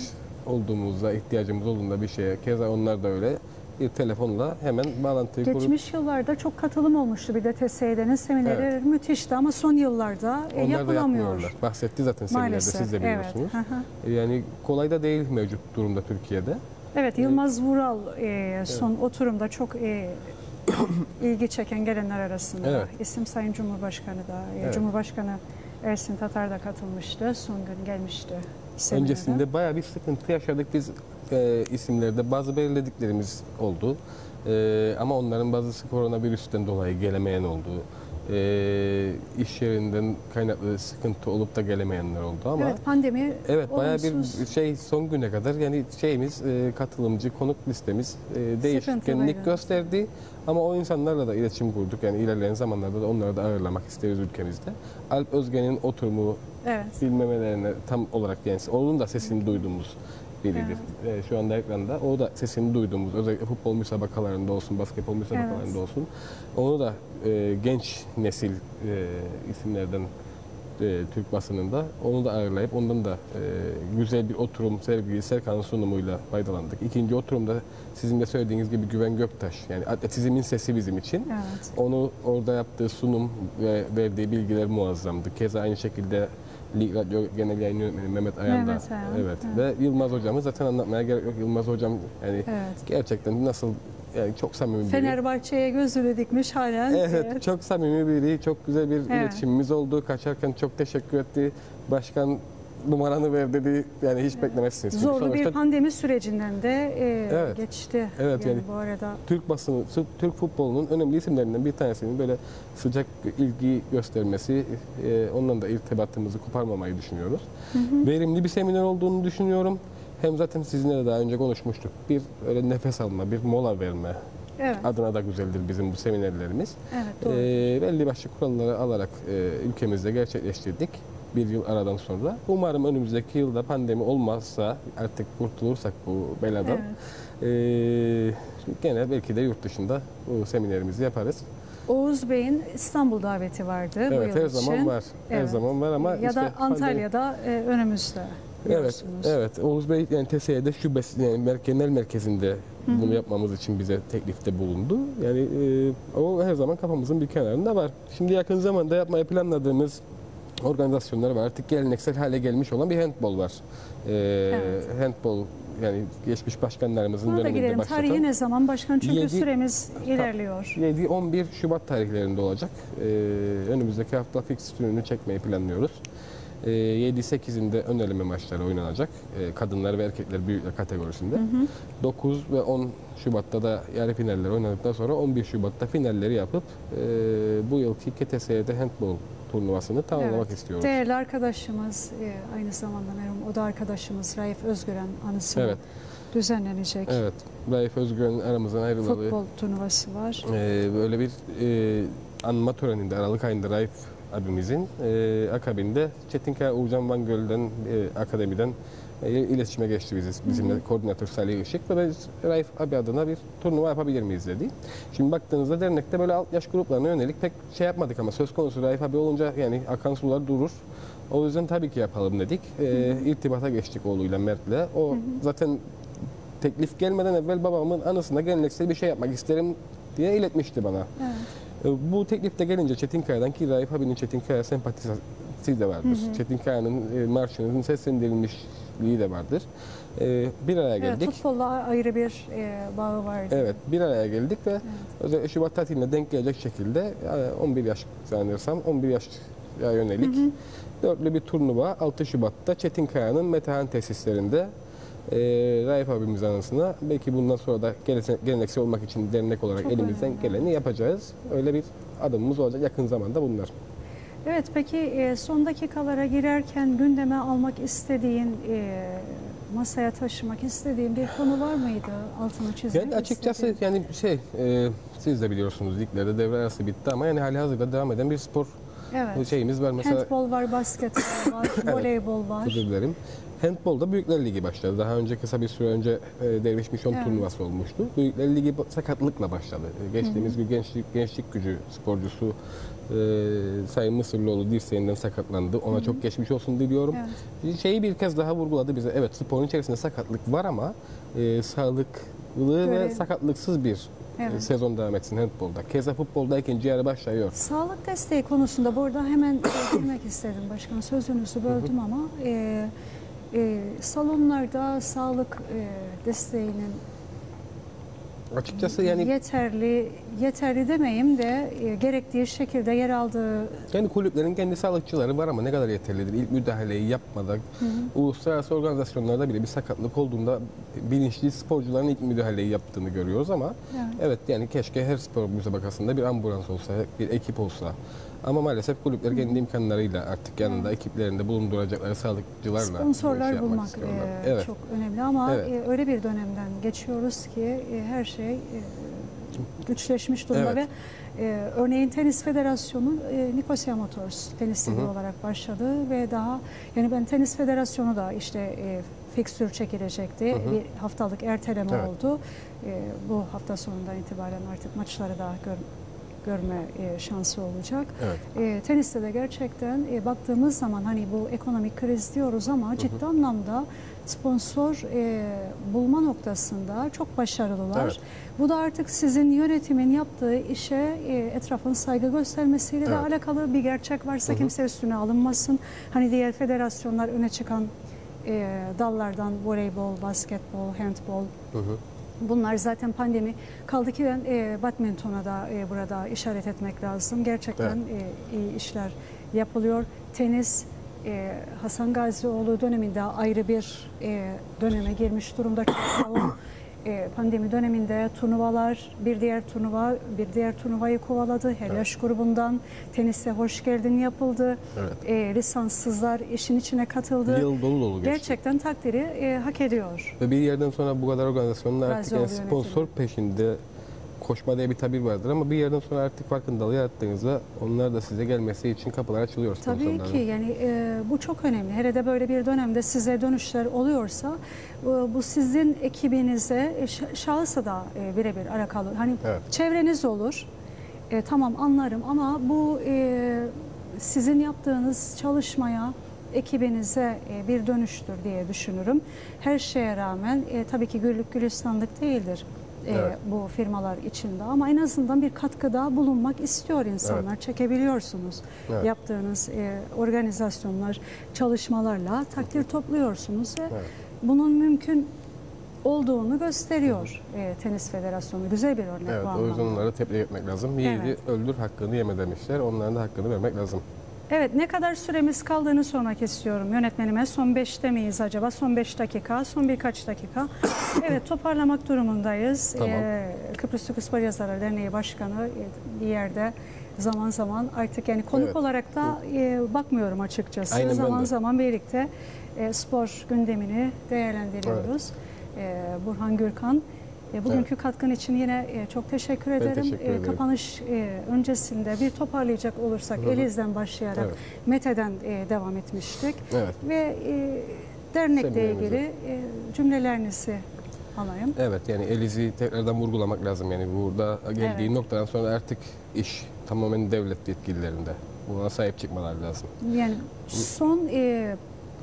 olduğumuzda, ihtiyacımız olduğunda bir şeye, keza onlar da öyle bir telefonla hemen bağlantıyı kurup Geçmiş yıllarda çok katılım olmuştu bir de TSE'denin seminerleri Evet. müthişti ama son yıllarda e, onlar da yapılamıyor. yapmıyorlar. Bahsetti zaten seminerde Maalesef. siz de biliyorsunuz. Evet. Yani kolay da değil mevcut durumda Türkiye'de. Evet Yılmaz Vural e, son oturumda çok e, ilgi çeken gelenler arasında. Evet. İsim Sayın Cumhurbaşkanı da, e, Evet. Cumhurbaşkanı Ersin Tatar da katılmıştı. Son gün gelmişti. seminere. Öncesinde bayağı bir sıkıntı yaşadık biz e, isimlerde. Bazı belirlediklerimiz oldu. E, ama onların bazısı koronavirüsten dolayı gelemeyen oldu. E, iş yerinden kaynaklı sıkıntı olup da gelemeyenler oldu ama evet, Evet pandemi bayağı olumsuz. bir şey son güne kadar yani şeyimiz e, katılımcı konuk listemiz e, değişkenlik gösterdi. Ama o insanlarla da iletişim kurduk. Yani ilerleyen zamanlarda da onları da ağırlamak isteriz ülkemizde. Alp Özgen'in oturumu Evet. bilmemelerine tam olarak yani onun da sesini duyduğumuz biridir. Ee, şu anda ekranda o da sesini duyduğumuz özellikle futbol müsabakalarında olsun, basketbol müsabakalarında Evet. olsun. Onu da e, genç nesil e, isimlerden e, Türk basınında onu da ağırlayıp ondan da e, güzel bir oturum sevgili Serkan'ın sunumuyla faydalandık. İkinci oturumda sizin de söylediğiniz gibi Güven Göktaş yani atletizmin sesi bizim için. Evet. Onu orada yaptığı sunum ve verdiği bilgiler muazzamdı. Keza aynı şekilde Lig Radyo Genel Yayın Yönetmeni Mehmet Ayan da. Ayan, Evet. evet. Ve Yılmaz hocamız zaten anlatmaya gerek yok. Yılmaz hocam yani Evet. gerçekten nasıl yani çok samimi biri. Fenerbahçe'ye gözünü dikmiş halen. Evet, çok samimi biri, çok güzel bir Evet. iletişimimiz oldu. Kaçarken çok teşekkür etti. Başkan numaranı ver dedi. Yani hiç beklemezsiniz. Çünkü Zorlu sonuçta bir pandemi sürecinden de e, Evet. geçti. Evet, yani, yani- bu arada Türk basını, Türk futbolunun önemli isimlerinden bir tanesinin böyle sıcak ilgi göstermesi, e, ondan da irtibatımızı koparmamayı düşünüyoruz. Verimli bir seminer olduğunu düşünüyorum. Hem zaten sizinle de daha önce konuşmuştuk. Bir öyle nefes alma, bir mola verme evet. adına da güzeldir bizim bu seminerlerimiz. Evet doğru. E, belli başlı kuralları alarak e, ülkemizde gerçekleştirdik. Bir yıl aradan sonra. Umarım önümüzdeki yılda pandemi olmazsa artık kurtulursak bu beladan Evet. e, gene belki de yurt dışında bu seminerimizi yaparız. Oğuz Bey'in İstanbul daveti vardı bu Evet yıl her zaman için. var. Her Evet. zaman var ama ya işte da pandemi- Antalya'da e, önümüzde. Evet, evet. Oğuz Bey yani TSE'de şubesi, yani genel merkezinde bunu yapmamız için bize teklifte bulundu. Yani e, o her zaman kafamızın bir kenarında var. Şimdi yakın zamanda yapmayı planladığımız organizasyonlar var. Artık geleneksel hale gelmiş olan bir handball var. E, Evet. Handball yani geçmiş başkanlarımızın da döneminde girelim. başlatan. Tarihi ne zaman başkan? Çünkü Yedi- süremiz ilerliyor. 7-11 Şubat tarihlerinde olacak. Ee, önümüzdeki hafta fikstürünü çekmeyi planlıyoruz. Ee, 7-8'inde ön eleme maçları oynanacak. Ee, kadınlar ve erkekler büyükler kategorisinde. 9 ve 10 Şubat'ta da yarı finaller oynadıktan sonra 11 Şubat'ta finalleri yapıp e, bu yılki KTS'de handball turnuvasını tamamlamak Evet. istiyoruz. Değerli arkadaşımız, e, aynı zamanda merhum o da arkadaşımız Raif Özgüren anısına Evet. düzenlenecek Evet, Raif Özgür'ün aramızdan ayrılalı futbol turnuvası var. Ee, böyle bir e, anma töreninde Aralık ayında Raif abimizin e, akabinde Çetinkaya Uğurcan Van Göl'den e, akademiden iletişime geçti bizi, bizimle koordinatör Salih Işık ve biz Raif abi adına bir turnuva yapabilir miyiz dedi. Şimdi baktığınızda dernekte böyle alt yaş gruplarına yönelik pek şey yapmadık ama söz konusu Raif abi olunca yani akan sular durur. O yüzden tabii ki yapalım dedik. E, irtibata geçtik oğluyla Mert'le. O zaten teklif gelmeden evvel babamın anısına geleneksel bir şey yapmak isterim diye iletmişti bana. Evet. E, Bu teklifte gelince Çetinkaya'dan ki Raif abinin Çetinkaya sempatisi de vardır. Çetinkaya'nın e, marşının seslendirilmişliği de vardır. E, bir araya Evet, geldik. futbolla ayrı bir e, bağı vardı. Evet, bir araya geldik ve özellikle Şubat tatiline denk gelecek şekilde e, 11 yaş zannedersem 11 yaşa yönelik dörtlü bir turnuva 6 Şubat'ta Çetinkaya'nın Metehan tesislerinde e, Raif abimiz anısına belki bundan sonra da gele- geleneksel olmak için dernek olarak Çok elimizden önemli. geleni yapacağız. Öyle bir adımımız olacak yakın zamanda bunlar. Evet peki e, son dakikalara girerken gündeme almak istediğin, e, masaya taşımak istediğin bir konu var mıydı? Altını çizmek Yani açıkçası istediğin? yani şey e, siz de biliyorsunuz liglerde devre arası bitti ama yani hali hazırda devam eden bir spor Evet. şeyimiz var. Mesela Handball var, basketbol var, voleybol var. Özür dilerim. Handbolda Büyükler Ligi başladı. Daha önce kısa bir süre önce e, Devleş Mission Evet. turnuvası olmuştu. Büyükler Ligi sakatlıkla başladı. E, Geçtiğimiz gün gençlik, gençlik gücü sporcusu e, Sayın Mısırlıoğlu dirseğinden sakatlandı. Ona çok geçmiş olsun diliyorum. Şeyi bir kez daha vurguladı bize. Evet sporun içerisinde sakatlık var ama e, sağlıklı ve Böyle- sakatlıksız bir e, Evet. sezon devam etsin handbolda. Keza futbolda ikinci yarı başlıyor. Sağlık desteği konusunda burada hemen e, girmek istedim başkan. Sözünüzü böldüm ama e, e, salonlarda sağlık e, desteğinin Açıkçası yani yeterli yeterli demeyeyim de e, gerektiği şekilde yer aldığı Yani kulüplerin kendi sağlıkçıları var ama ne kadar yeterlidir? İlk müdahaleyi yapmadan uluslararası organizasyonlarda bile bir sakatlık olduğunda bilinçli sporcuların ilk müdahaleyi yaptığını görüyoruz ama Evet. evet, yani keşke her spor müsabakasında bir ambulans olsa, bir ekip olsa. Ama maalesef kulüpler kendi imkanlarıyla artık yanında ekiplerinde bulunduracakları sağlıkçılarla sponsorlar yapmak bulmak istiyorlar. e, evet. çok önemli ama Evet. e, öyle bir dönemden geçiyoruz ki e, her şey e, güçleşmiş durumda Evet. ve e, örneğin Tenis Federasyonu e, Nicosia Motors tenis ligi olarak başladı ve daha yani ben Tenis Federasyonu da işte e, fikstür çekilecekti. Bir haftalık erteleme Evet. oldu. E, bu hafta sonundan itibaren artık maçları da gör, görme e, şansı olacak. Evet. E, teniste de gerçekten e, baktığımız zaman hani bu ekonomik kriz diyoruz ama ciddi anlamda sponsor e, bulma noktasında çok başarılılar. Evet. Bu da artık sizin yönetimin yaptığı işe e, etrafın saygı göstermesiyle de Evet. alakalı bir gerçek varsa kimse üstüne alınmasın. Hani diğer federasyonlar öne çıkan e, dallardan voleybol, basketbol, handbol, Hı hı. Bunlar zaten pandemi kaldı ki ben e, badmintona da e, burada işaret etmek lazım. Gerçekten e, iyi işler yapılıyor. Tenis e, Hasan Gazioğlu döneminde ayrı bir e, döneme girmiş durumda. Çok yoğun. E, pandemi döneminde turnuvalar, bir diğer turnuva, bir diğer turnuvayı kovaladı. Her yaş grubundan tenise hoş geldin yapıldı. Evet. E, lisanssızlar işin içine katıldı. Yıl dolu dolu geçti. Gerçekten takdiri e, hak ediyor. Ve bir yerden sonra bu kadar organizasyonun artık yani sponsor peşinde koşma diye bir tabir vardır ama bir yerden sonra artık farkındalığı yarattığınızda onlar da size gelmesi için kapılar açılıyor. Tabii ki yani e, bu çok önemli. Hele de böyle bir dönemde size dönüşler oluyorsa e, bu sizin ekibinize e, şahısa da e, birebir alakalı. Hani Evet. çevreniz olur. E, tamam anlarım ama bu e, sizin yaptığınız çalışmaya ekibinize e, bir dönüştür diye düşünürüm. Her şeye rağmen e, tabii ki güllük gülistanlık değildir e, Evet. bu firmalar içinde ama en azından bir katkıda bulunmak istiyor insanlar. Çekebiliyorsunuz. Evet. Yaptığınız e, organizasyonlar, çalışmalarla takdir topluyorsunuz ve Evet. bunun mümkün olduğunu gösteriyor e, Tenis Federasyonu. Güzel bir örnek Evet, bu o yüzden anlamda. onları tebrik etmek lazım. Yiğidi Evet. öldür hakkını yeme demişler. Onların da hakkını vermek lazım. Evet ne kadar süremiz kaldığını sormak istiyorum yönetmenime. Son 5'te miyiz acaba? Son 5 dakika, son birkaç dakika. Evet toparlamak durumundayız. Tamam. Ee, Kıbrıs Türk Spor Yazarları Derneği Başkanı e, bir yerde zaman zaman artık yani konuk Evet. olarak da e, bakmıyorum açıkçası. Aynen zaman zaman birlikte e, spor gündemini değerlendiriyoruz. E, Burhan Gürkan. E, Bugünkü katkın için yine e, çok teşekkür ederim. teşekkür E, ederim. Kapanış öncesinde bir toparlayacak olursak Hı hı. Eliz'den başlayarak Evet. Mete'den devam etmiştik. Evet. Ve dernekle ilgili cümlelerinizi alayım. Evet yani Eliz'i tekrardan vurgulamak lazım. Yani burada geldiği Evet. noktadan sonra artık iş tamamen devlet yetkililerinde. Buna sahip çıkmalar lazım. Yani son e,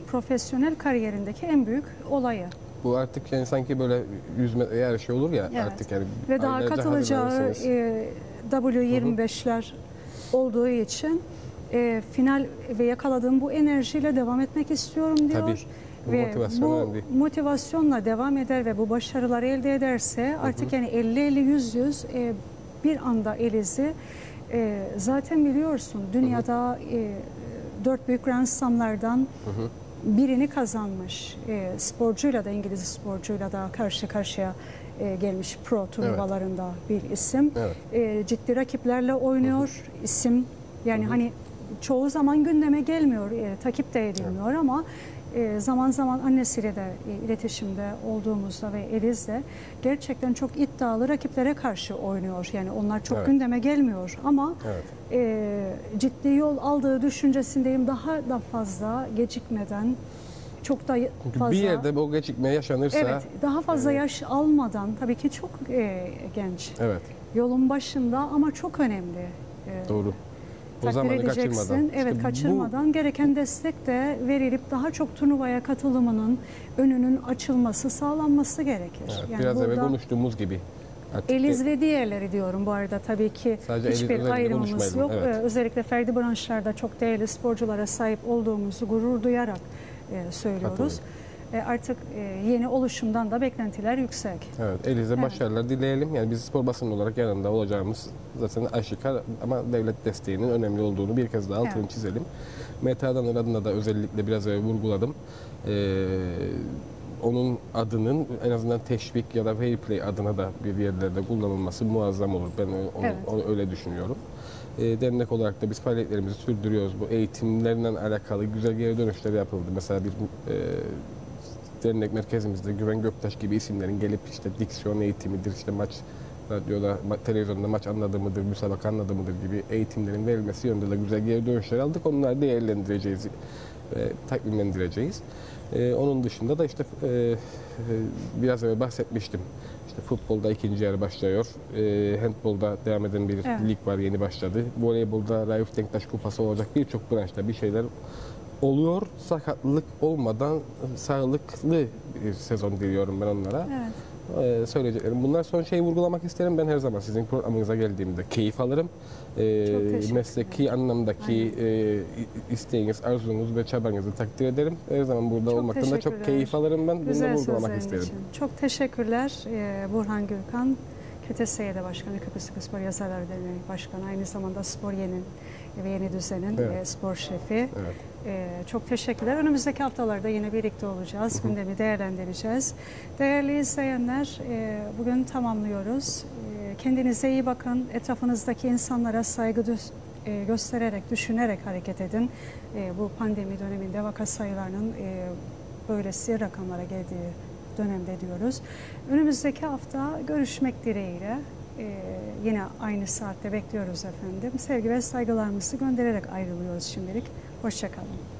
profesyonel kariyerindeki en büyük olayı. Bu artık yani sanki böyle 100 metre yarışı olur ya Evet. artık yani Ve daha katılacağı e, W25'ler olduğu için e, final ve yakaladığım bu enerjiyle devam etmek istiyorum diyor. Tabii. Bu Ve bu önemli. motivasyonla devam eder ve bu başarıları elde ederse artık yani 50-50-100-100 e, bir anda Eliz'i e, zaten biliyorsun dünyada e, dört büyük Grand Slam'lardan birini kazanmış e, sporcuyla da İngiliz sporcuyla da karşı karşıya e, gelmiş pro turnuvalarında bir isim. Evet. E, ciddi rakiplerle oynuyor isim. Yani hani çoğu zaman gündeme gelmiyor, e, takip de edilmiyor ama e, zaman zaman annesiyle de e, iletişimde olduğumuzda ve Eliz'le gerçekten çok iddialı rakiplere karşı oynuyor. Yani onlar çok Evet. gündeme gelmiyor ama Evet. e, ciddi yol aldığı düşüncesindeyim. Daha da fazla gecikmeden çok da fazla bir yerde o gecikme yaşanırsa Evet, daha fazla yaş almadan tabii ki çok e, genç. evet Yolun başında ama çok önemli. E, doğru. O takdir edeceksin. Evet, İşte bu- kaçırmadan gereken destek de verilip daha çok turnuvaya katılımının önünün açılması, sağlanması gerekir. Evet, Yani biraz evvel konuştuğumuz gibi. Artık Eliz ve diğerleri diyorum bu arada tabii ki Sadece Eliz hiçbir özelinde ayrımımız yok. evet. Ee, özellikle ferdi branşlarda çok değerli sporculara sahip olduğumuzu gurur duyarak e, söylüyoruz. E, artık e, yeni oluşumdan da beklentiler yüksek. Evet, Eliz'e Evet. başarılar dileyelim. Yani biz spor basını olarak yanında olacağımız zaten aşikar ama devlet desteğinin önemli olduğunu bir kez daha altını Evet. çizelim. Meta'dan adına da özellikle biraz evvel vurguladım. Ee, onun adının en azından teşvik ya da fair play adına da bir yerlerde kullanılması muazzam olur. Ben onu, Evet. onu öyle düşünüyorum. Ee, dernek olarak da biz faaliyetlerimizi sürdürüyoruz. Bu eğitimlerle alakalı güzel geri dönüşler yapıldı. Mesela bir e, dernek merkezimizde Güven Göktaş gibi isimlerin gelip işte diksiyon eğitimidir, işte maç radyoda, televizyonda maç anladı mıdır, müsabaka anladı mıdır gibi eğitimlerin verilmesi yönünde de güzel geri dönüşler aldık. Onları değerlendireceğiz ve takvimlendireceğiz. Ee, onun dışında da işte e, e, biraz evvel bahsetmiştim. İşte futbolda ikinci yarı başlıyor. E, handbolda devam eden bir Evet. lig var yeni başladı. Voleybolda Raif Denktaş Kupası olacak birçok branşta bir şeyler oluyor. Sakatlık olmadan sağlıklı bir sezon diliyorum ben onlara. Evet. Ee, söyleyeceklerim. Bunlar son şeyi vurgulamak isterim. Ben her zaman sizin programınıza geldiğimde keyif alırım. Ee, mesleki anlamdaki e, isteğiniz, arzunuz ve çabanızı takdir ederim. Her zaman burada Çok olmaktan da çok keyif alırım ben. Bunu Güzel vurgulamak sözlerin isterim. için. Çok teşekkürler Ee, Burhan Gürkan. KTSY'de Başkanı, Kıbrıs Spor Yazarları Derneği Başkanı, aynı zamanda Spor Yeni'nin ve Yeni Düzen'in Evet. e, spor şefi. Evet. Ee, çok teşekkürler. Önümüzdeki haftalarda yine birlikte olacağız. Gündemi değerlendireceğiz. Değerli izleyenler, e, bugün tamamlıyoruz. E, kendinize iyi bakın. Etrafınızdaki insanlara saygı e, göstererek, düşünerek hareket edin. Bu pandemi döneminde vaka sayılarının böylesi rakamlara geldiği dönemde diyoruz. Önümüzdeki hafta görüşmek dileğiyle. e, yine aynı saatte bekliyoruz efendim. Sevgi ve saygılarımızı göndererek ayrılıyoruz şimdilik. Hoşçakalın.